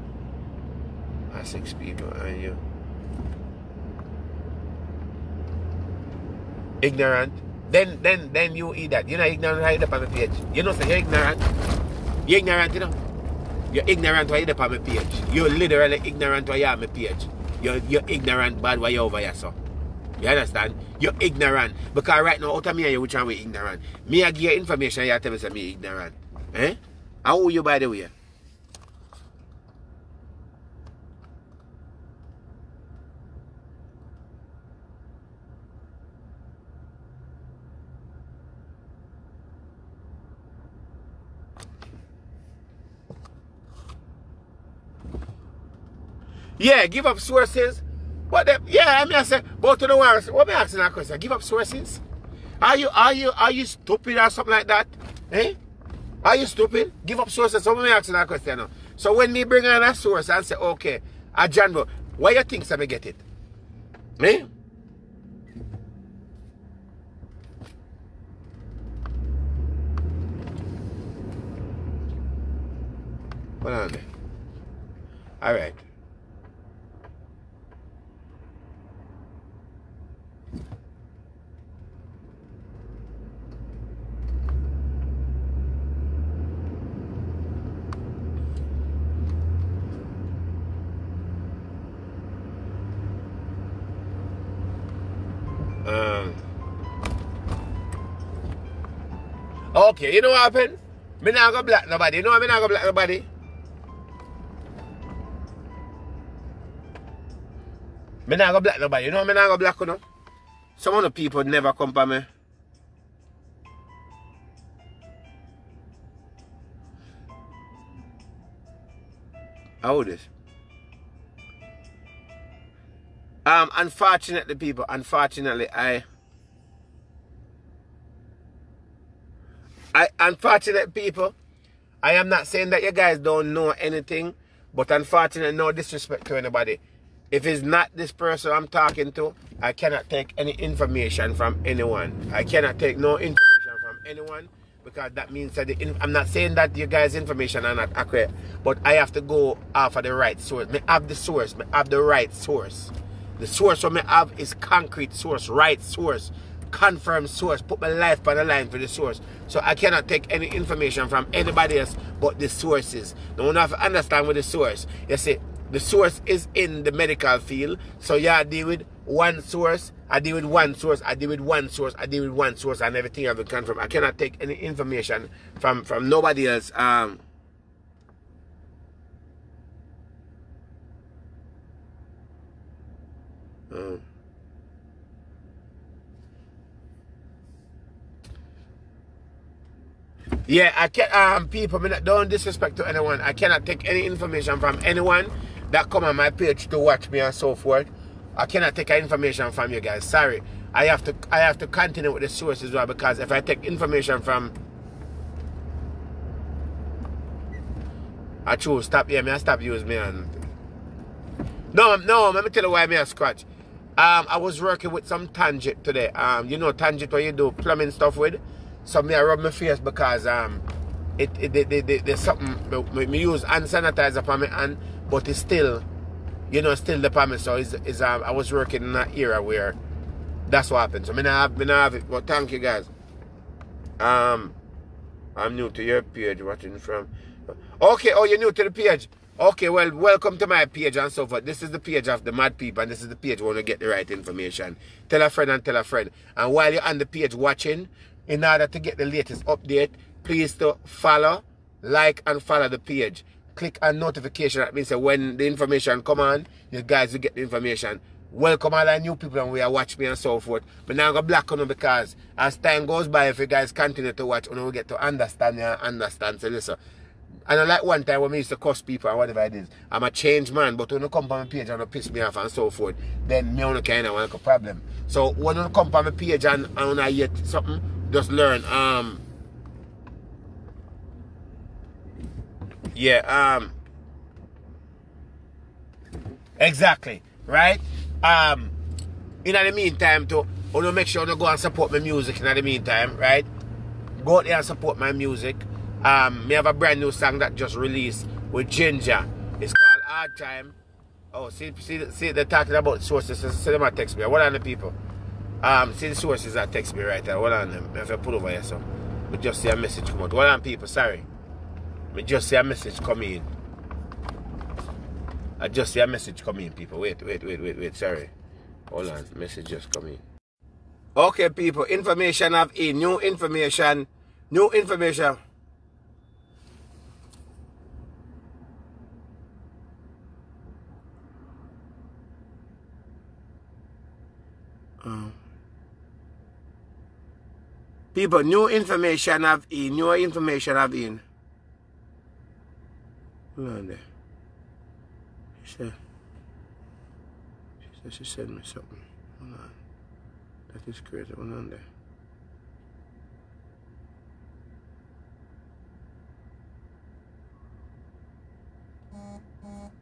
Are six people and you? Ignorant? Then then then you eat that. You're not ignorant right up on my page. You know say you're ignorant. You're ignorant, you know. You're ignorant why you're up on my page. You're literally ignorant why you're on my page. You're you're ignorant bad why you're over here, so. You understand? You're ignorant. Because right now, out of me and you, which one we ignorant? Me I give you information, you tell me say me ignorant. Eh? How are you by the way? Yeah, give up sources. What the, yeah, I mean I say, but to the world, what me asking that question? Give up sources? Are you are you are you stupid or something like that? Eh? Are you stupid? Give up sources. So me asking that question now. So when me bring on a source and say, okay, a John why you think I me get it? Eh? Hold on. All right. You know what happened? Me not go black nobody. You know what? Me not go black nobody. Me not go black nobody. You know me not go black you know? Some of the people never come for me. How this? Um, unfortunately, people, unfortunately, I I, unfortunate people, I am not saying that you guys don't know anything, but unfortunately, no disrespect to anybody. If it's not this person I'm talking to, I cannot take any information from anyone. I cannot take no information from anyone because that means that the, I'm not saying that you guys' information are not accurate, but I have to go off of the right source. Me have the source, me have the right source. The source what me have is concrete source, right source confirmed source, put my life on the line for the source. So I cannot take any information from anybody else but the sources. Now you have to understand with the source. You see, the source is in the medical field. So yeah, I deal with one source, I deal with one source, I deal with one source, I deal with one source, and everything I've been confirmed. I cannot take any information from from nobody else. Um um, Yeah, I can't, um, people, don't disrespect to anyone. I cannot take any information from anyone that come on my page to watch me and so forth. I cannot take information from you guys. Sorry. I have to I have to continue with the source as well because if I take information from I choose stop yeah, me I stop use me and No no, let me tell you why me I scratch. Um I was working with some tangent today. Um you know tangent what you do plumbing stuff with. So me I rub my face because um it, it, it, it, it there's something me, use hand sanitizer for me and but it's still you know still the me so it's, it's um, I was working in that era where that's what happened. So me not have me not have it. But thank you guys. Um I'm new to your page watching from Okay, oh you're new to the page. Okay, well, welcome to my page and so forth. This is the page of the mad people, and this is the page where you get the right information. Tell a friend and tell a friend. And while you're on the page watching, in order to get the latest update, please to follow, like, and follow the page. Click on notification. That means when the information come on, you guys will get the information. Welcome all the new people and we are watch me and so forth. But now I'm going to black on because as time goes by, if you guys continue to watch, you will get to understand and understand. So listen. And I like one time when I used to cuss people and whatever it is. I'm a changed man, but when you come on my page and you piss me off and so forth, then me only kind of want a problem. So when you come on my page and, and I get something, just learn. Um, yeah, um, exactly, right? Um, in the meantime, to you know, make sure to go and support my music in the meantime, right? Go out there and support my music. Um, me have a brand new song that just released with Ginger. It's called Hard Time. Oh, see, see, see, they're talking about sources. Them text me. What are the people? Um, see the sources that text me right there. What on? If I put over here, so. We just see a message come out. What on people? Sorry. We just see a message come in. I just see a message come in, people. Wait, wait, wait, wait, wait. Sorry. Hold on. Message just come in. Okay, people. Information have in. New information. New information. Um. People, new information have in, new information have in. Hold on there. She said, she said she sent me something. Hold on. That is crazy. Hold on there. Mm-hmm.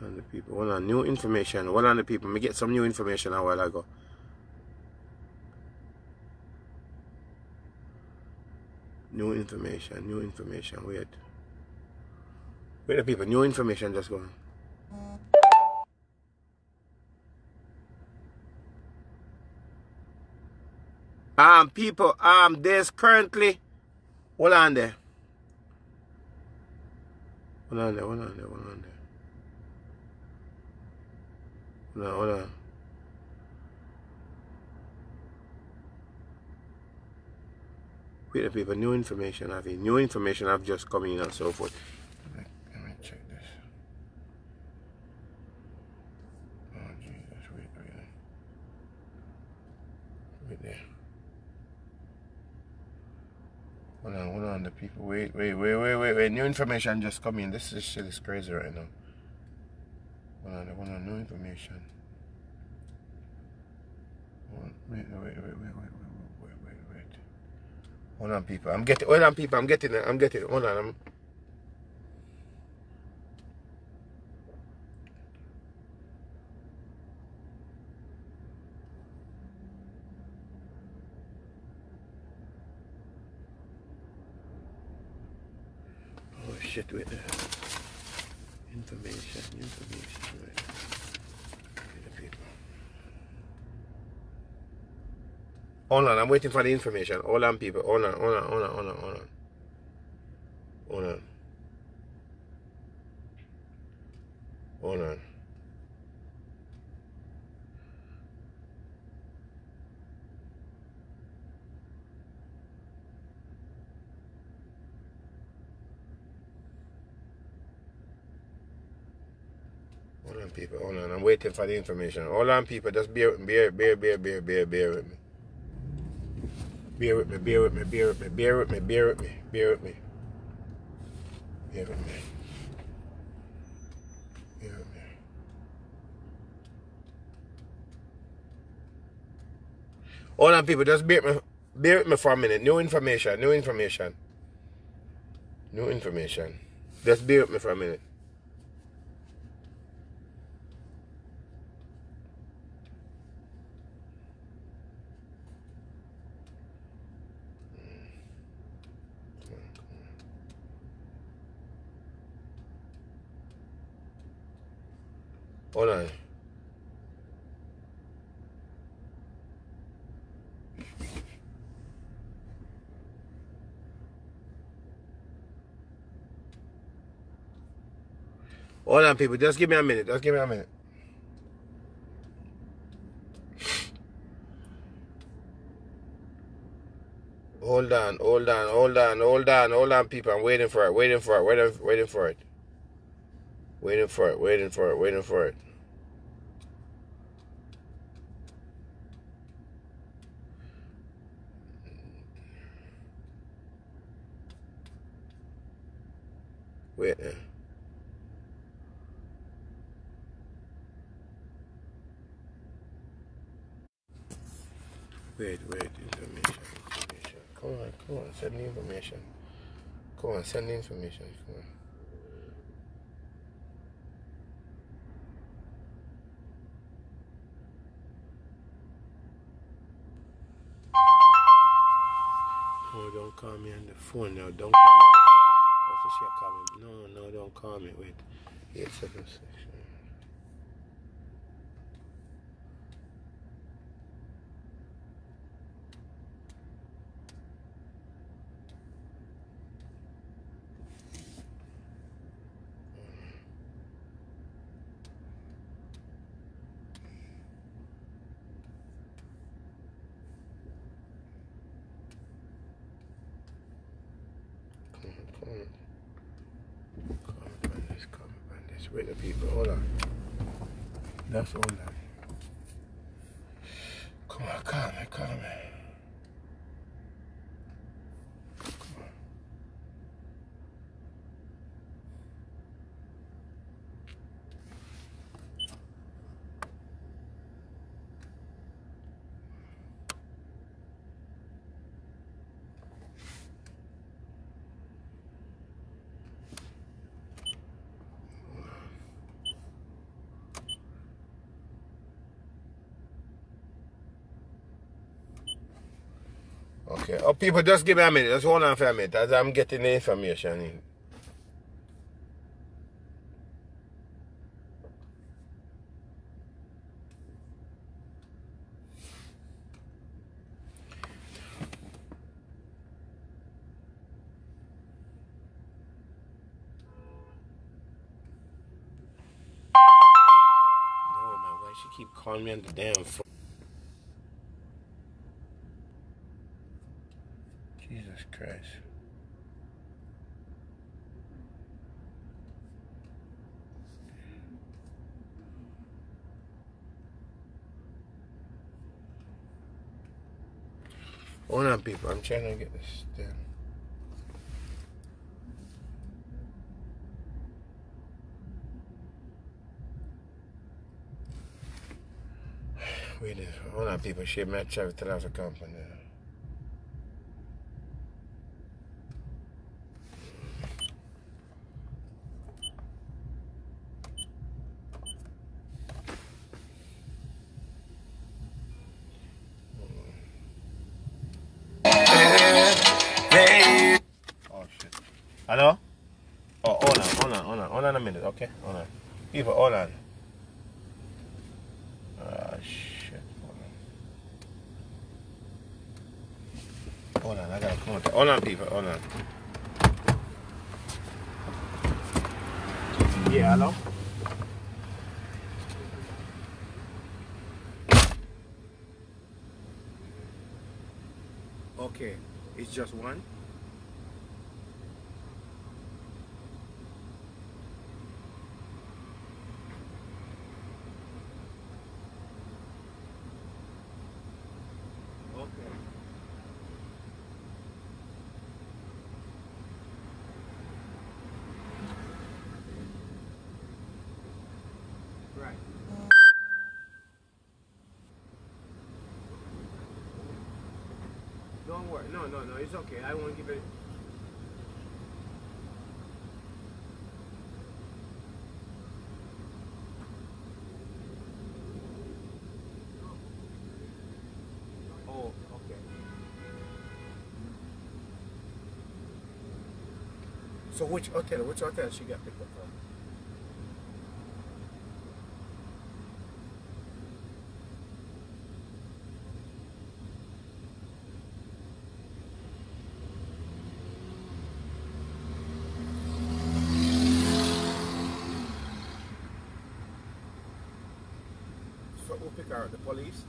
100 people. Hold on, new information. 100 people. Me get some new information a while ago. New information, new information. Wait. Wait, the people. New information just going. Um, people, um, there's currently. Hold on there. Hold on there, hold on there, hold on there. On, hold on. Wait a people, new information I have new information I've just come in and so forth. Let me, check this. Oh Jesus, wait, wait. Wait there. Hold on, hold on, the people. Wait, wait, wait, wait, wait, wait. New information just come in. This is shit is crazy right now. Hold on, hold on, new information. Wait, wait, wait, wait, wait, wait. Hold on, people. I'm getting. Hold on, people. I'm getting it. I'm getting it. Hold on. I'm. Oh shit! Wait there. Information. Information. Right. Hold on, I'm waiting for the information. Hold on, people. Hold on, hold on, hold on, hold on, hold on. Hold on. Hold on. People. Hold on. I'm waiting for the information. Hold on, people. Just bear, bear, bear, bear, bear, bear, bear with me. Bear with me, bear with me, bear with me, bear with me, bear with me, bear with me. Bear with me. Hold on, people, just bear with me. bear with me for a minute. New information, new information. New information. Just bear with me for a minute. Hold on. Hold on, people. Just give me a minute. Just give me a minute. Hold on, hold on, hold on, hold on, hold on, people. I'm waiting for it, waiting for it, waiting, waiting for it. Waiting for it, waiting for it, waiting for it. Wait. Wait, wait, information, information. Come on, come on, send the information. Come on, send the information. Come on. Don't call me on the phone now. Don't call me. What's she call? No, no, don't call me. Wait. Eight seven six. Come on, come on. Come on, this, come on, this. Wait the people. Hold on. That's all that. Come on, calm me, calm me. Come on. Okay. Oh, people, just give me a minute. Just hold on for a minute as I'm getting the information in. No, man. Why she keep calling me on the damn phone? Jesus Christ. I'm trying to get this down. [SIGHS] Wait, a- hold on, people. Try to tell us a company. Oh shit. Hello? Oh, hold on, hold on, hold on, hold on a minute, okay? Hold on. People, hold on. Ah, shit. Hold on. Hold on, I gotta contact. Hold on, people, hold on. Yeah, hello? Okay, it's just one? Okay. Right. No. No, no. It's okay. I won't give it. Oh, okay. So which hotel? Which hotel she got picked up from? So who pick her? up? The police?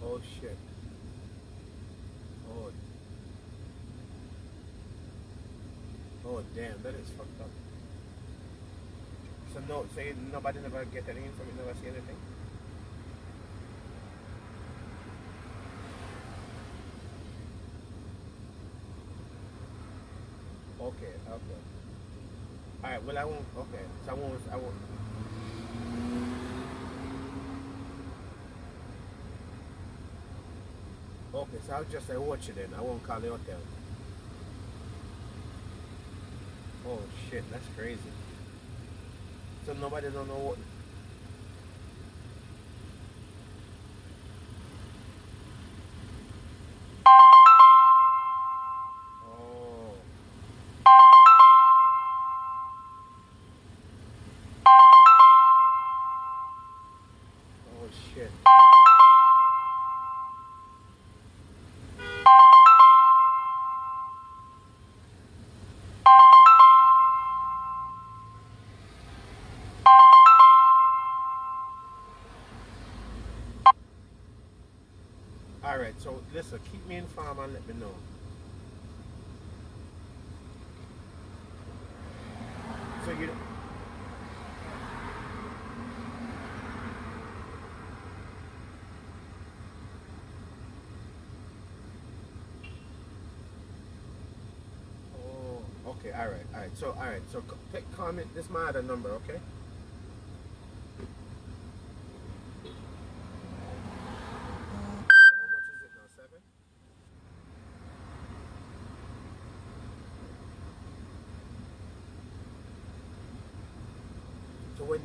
Oh shit. Oh. Oh damn, that is fucked up. Say nobody never get anything from never see anything. Okay, okay. Alright, well I won't okay. So I won't I won't Okay, so I'll just say watch it then. I won't call the hotel. Oh shit, that's crazy. So nobody don't know what Alright, so listen, uh, keep me informed and let me know. So you Oh, okay, alright, alright. So alright, so c- take call me this my other number, okay?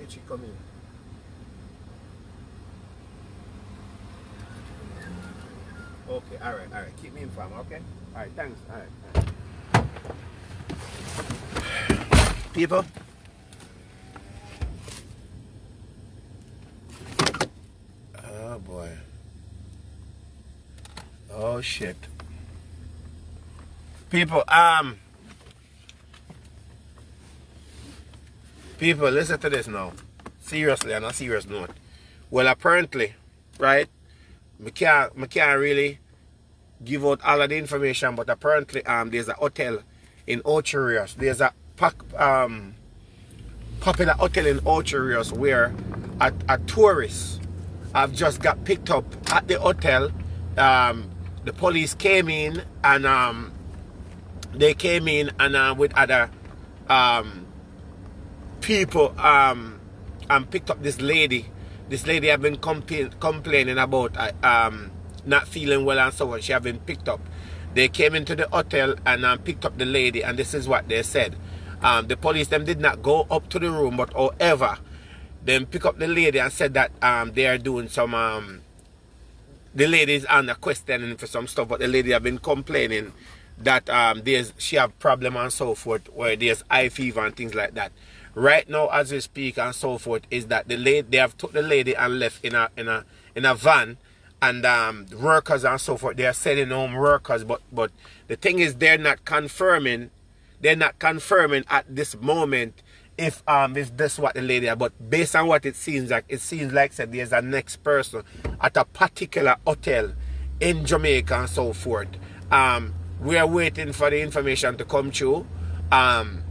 15.000. Okay, all right, all right. Keep me informed, okay? All right, thanks. All right. All right. People, Oh boy. Oh shit. People, um, People, listen to this now. Seriously, on a serious note. Well apparently, right? We can't, can't really give out all of the information, but apparently um there's a hotel in Ocho Rios. There's a um popular hotel in Ocho Rios where a, a tourist have just got picked up at the hotel. Um, the police came in and um, they came in and uh, with other um, people um, and picked up this lady. This lady have been compla- complaining about uh, um, not feeling well and so on. She have been picked up. They came into the hotel and um, picked up the lady, and this is what they said. Um, the police them did not go up to the room, but however, them pick up the lady and said that um, they are doing some um, the lady is under questioning for some stuff, but the lady have been complaining that um, there's she have problem and so forth, where there's eye fever and things like that. Right now, as we speak and so forth, is that the lady they have took the lady and left in a in a in a van, and um, workers and so forth they are sending home workers, but but the thing is they're not confirming, they're not confirming at this moment if um if that's what the lady. But based on what it seems like, it seems like said there's a next person at a particular hotel in Jamaica and so forth. Um, we are waiting for the information to come through. Um,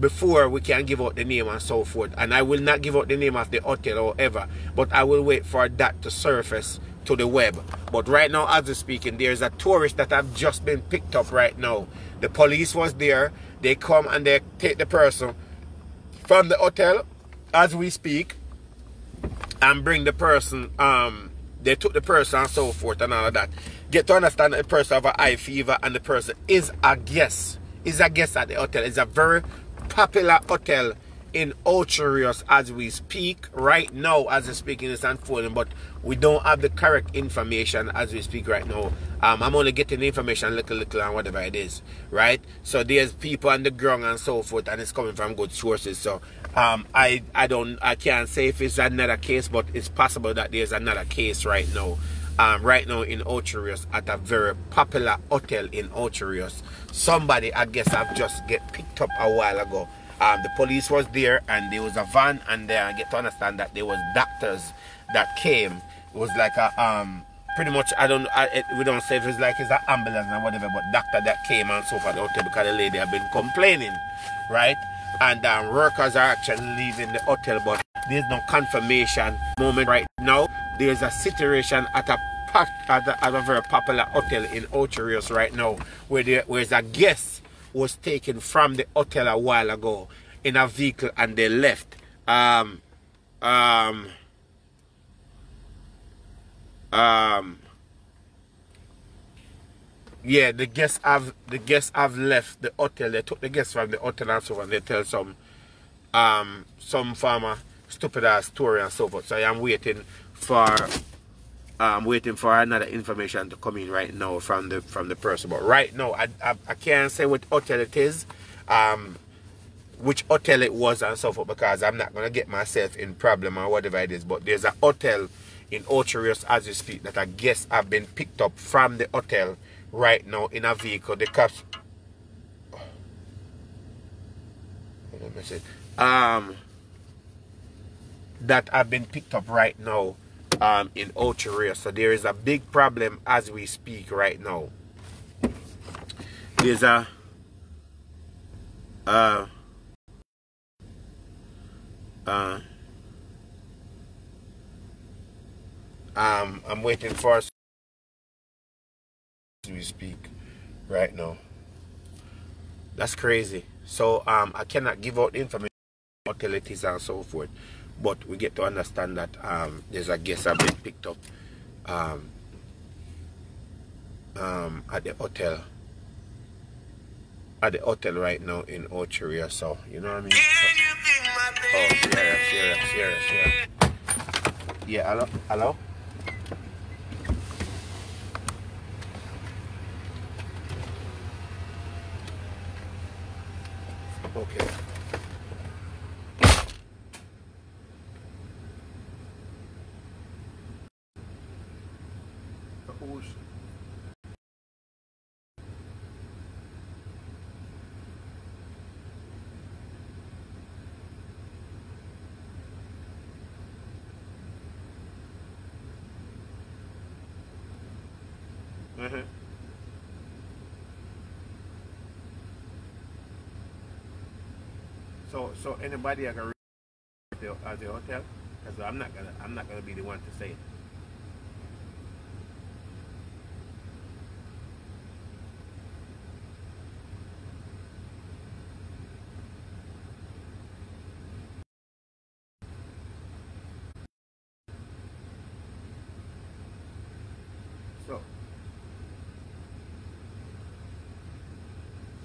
before we can give out the name and so forth. And I will not give out the name of the hotel or ever, but I will wait for that to surface to the web. But right now, as we're speaking, there's a tourist that have just been picked up right now. The police was there. They come and they take the person from the hotel as we speak and bring the person, um, they took the person and so forth and all of that. Get to understand that the person have a high fever and the person is a guest. Is a guest at the hotel. It's a very popular hotel in Ocho Rios as we speak. Right now as we're speaking is unfolding but we don't have the correct information as we speak right now. Um, I'm only getting the information little little and whatever it is right? So there's people on the ground and so forth and it's coming from good sources. So um, I I don't I can't say if it's another case but it's possible that there's another case right now um, right now in Ocho Rios at a very popular hotel in Ocho Rios somebody I guess I've just get picked up a while ago um, the police was there and there was a van and then I get to understand that there was doctors that came. It was like a um pretty much I don't I, it, we don't say if it's like it's an ambulance or whatever, but doctor that came and so forth the hotel because the lady had been complaining, right? And um, workers are actually leaving the hotel, but there's no confirmation moment right now. There's a situation at a at a, at a very popular hotel in Ocho Rios right now where there where's a guest was taken from the hotel a while ago in a vehicle and they left. Um, um, um, yeah, the guests have the guests have left the hotel. They took the guests from the hotel and so on. They tell some um some farmer stupid ass story and so forth. So I am waiting for I'm waiting for another information to come in right now from the from the person. But right now, I, I, I can't say what hotel it is, um, which hotel it was and so forth because I'm not gonna get myself in problem or whatever it is. But there's a hotel in Ocho Rios as you speak that I guess have been picked up from the hotel right now in a vehicle. The cops. Um, that have been picked up right now um, in Ocho So there is a big problem as we speak right now. There's a uh, uh, um, I'm waiting for we speak right now. That's crazy. So um, I cannot give out information, utilities and so forth but we get to understand that um, there's a guest have been picked up um, um, at the hotel. At the hotel right now in Ocheria so you know what I mean? Oh Sierra Sierra Sierra Sierra yeah hello? Hello okay Mm-hmm. So, anybody I can at the, at the hotel, because I'm not gonna, I'm not gonna be the one to say it.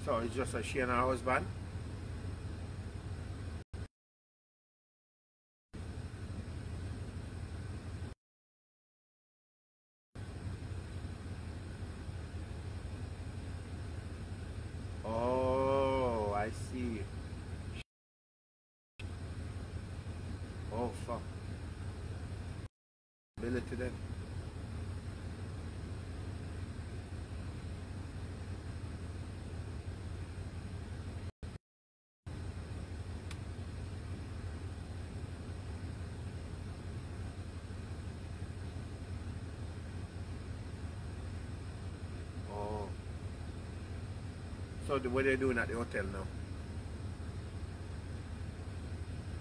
So it's just a she and her husband? Oh, I see. Oh, fuck. Ability then. Oh. So the, what they doing at the hotel now?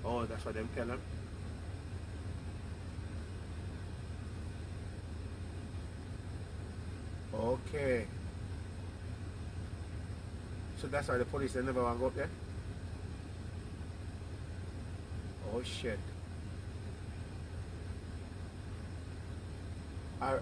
Oh, that's what them tell them? Okay. So that's why the police they never want to go up there? Oh shit. I,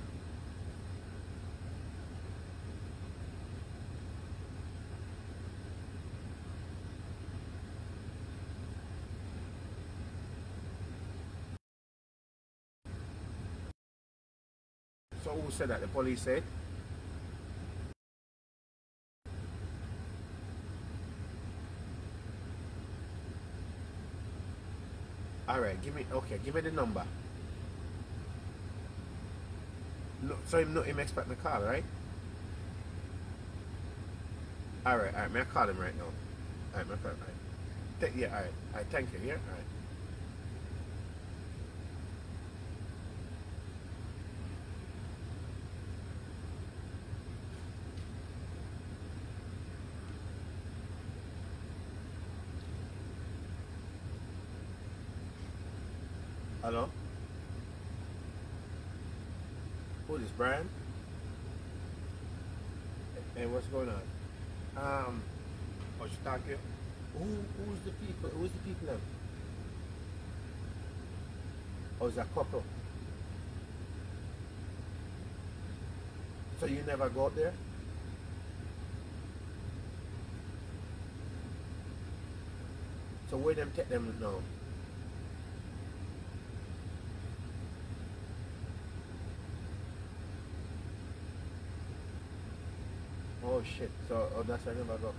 So said that? The police eh? said? Alright, give me okay, give me the number. No, so him not him expect the call, right? Alright, alright, may I call him right now? Alright, may I call alright. Yeah, alright, alright, thank you, yeah, alright. Hello? Who is Brian? And what's going on? Um, talking? Who, who's the people? Who's the people then? Oh, it's a couple. So you never go there? So where them take them now? Oh shit. So oh, that's why I never go.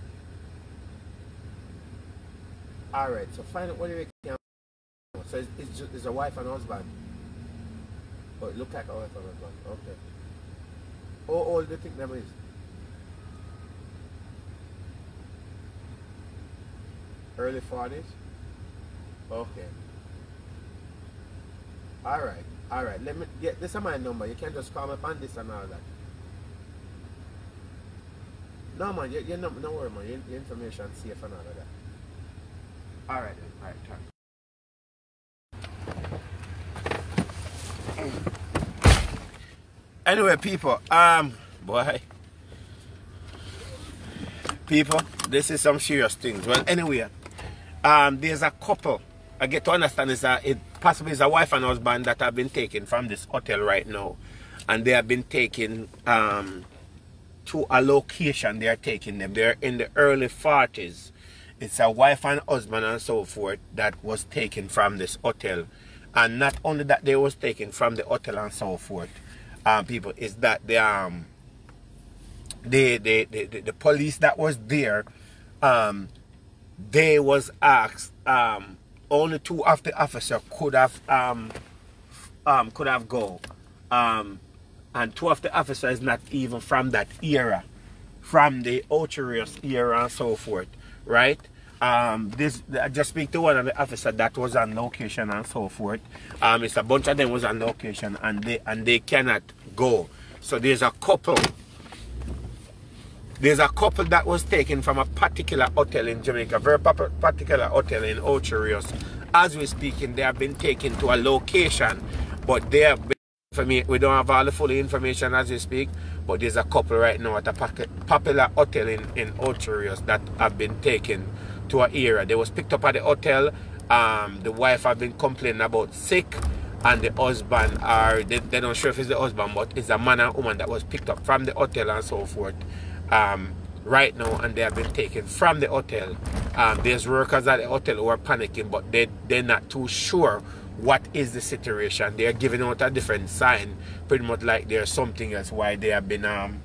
Alright, so find out what do you can. So it's, it's, just, it's a wife and husband. Oh, it look like a wife and husband. Okay. How old do you think them is? Early 40s? Okay. Alright, alright. Let me get this is my number. You can just call me on this and all that. No man, you, you no, no worry man, your, your information safe and all of that. Alright then, alright, turn. Anyway, people, um, boy, people, this is some serious things. Well, anyway, um, there's a couple. I get to understand is that it possibly is a wife and husband that have been taken from this hotel right now, and they have been taken um to a location they are taking them. They're in the early 40s. It's a wife and husband and so forth that was taken from this hotel. And not only that they was taken from the hotel and so forth, um, people, is that the um the the, the, the, police that was there, um, they was asked um only two of the officer could have um um could have go. Um and two of the officers not even from that era, from the Ocho Rios era and so forth, right? Um, this I just speak to one of the officers that was on location and so forth. Um, it's a bunch of them was on location and they and they cannot go. So there's a couple. There's a couple that was taken from a particular hotel in Jamaica, very particular hotel in Ocho Rios. As we're speaking, they have been taken to a location, but they have for me, we don't have all the full information as we speak, but there's a couple right now at a popular hotel in, in Ocho Rios that have been taken to an area. They was picked up at the hotel. Um, the wife have been complaining about sick and the husband are they, they don't sure if it's the husband but it's a man and woman that was picked up from the hotel and so forth um, right now and they have been taken from the hotel um, there's workers at the hotel who are panicking but they, they're not too sure what is the situation. They are giving out a different sign, pretty much like there's something else why they have been um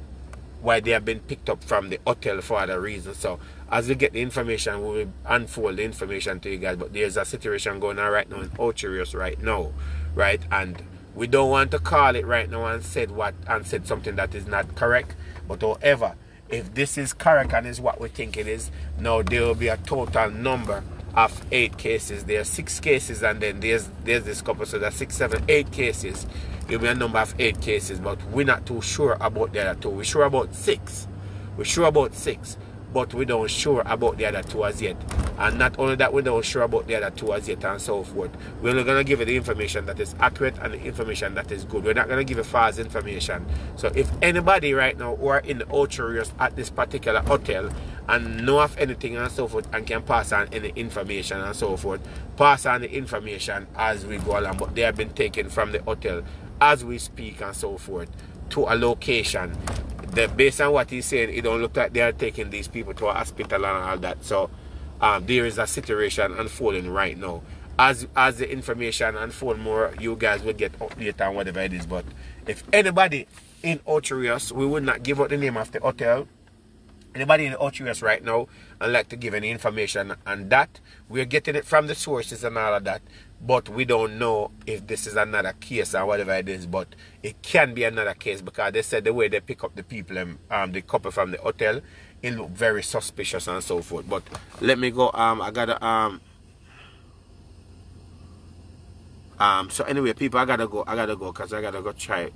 why they have been picked up from the hotel for other reasons. So as we get the information, we will unfold the information to you guys. But there's a situation going on right now in Ocho Rios right now, right? And we don't want to call it right now and said what and said something that is not correct. But however, if this is correct and is what we think it is, now there will be a total number of eight cases. There are six cases, and then there's there's this couple, so there's six, seven, eight cases. It'll be a number of eight cases, but we're not too sure about the other two. We're sure about six. We're sure about six, but we don't sure about the other two as yet. And not only that, we don't sure about the other two as yet, and so forth. We're only gonna give you the information that is accurate and the information that is good. We're not gonna give you false information. So if anybody right now who are in the Ocho Rios at this particular hotel and know of anything and so forth and can pass on any information and so forth. Pass on the information as we go along. But they have been taken from the hotel as we speak and so forth to a location. The, based on what he's saying, it don't look like they are taking these people to a hospital and all that. So um, there is a situation unfolding right now. As as the information unfold more, you guys will get update on whatever it is. But if anybody in Ocho Rios, we would not give out the name of the hotel Anybody in the right now and like to give any information on that, we're getting it from the sources and all of that. But we don't know if this is another case or whatever it is. But it can be another case because they said the way they pick up the people, and um the couple from the hotel, it looked very suspicious and so forth. But let me go. Um, I gotta um. Um. So anyway, people, I gotta go. I gotta go because I gotta go try.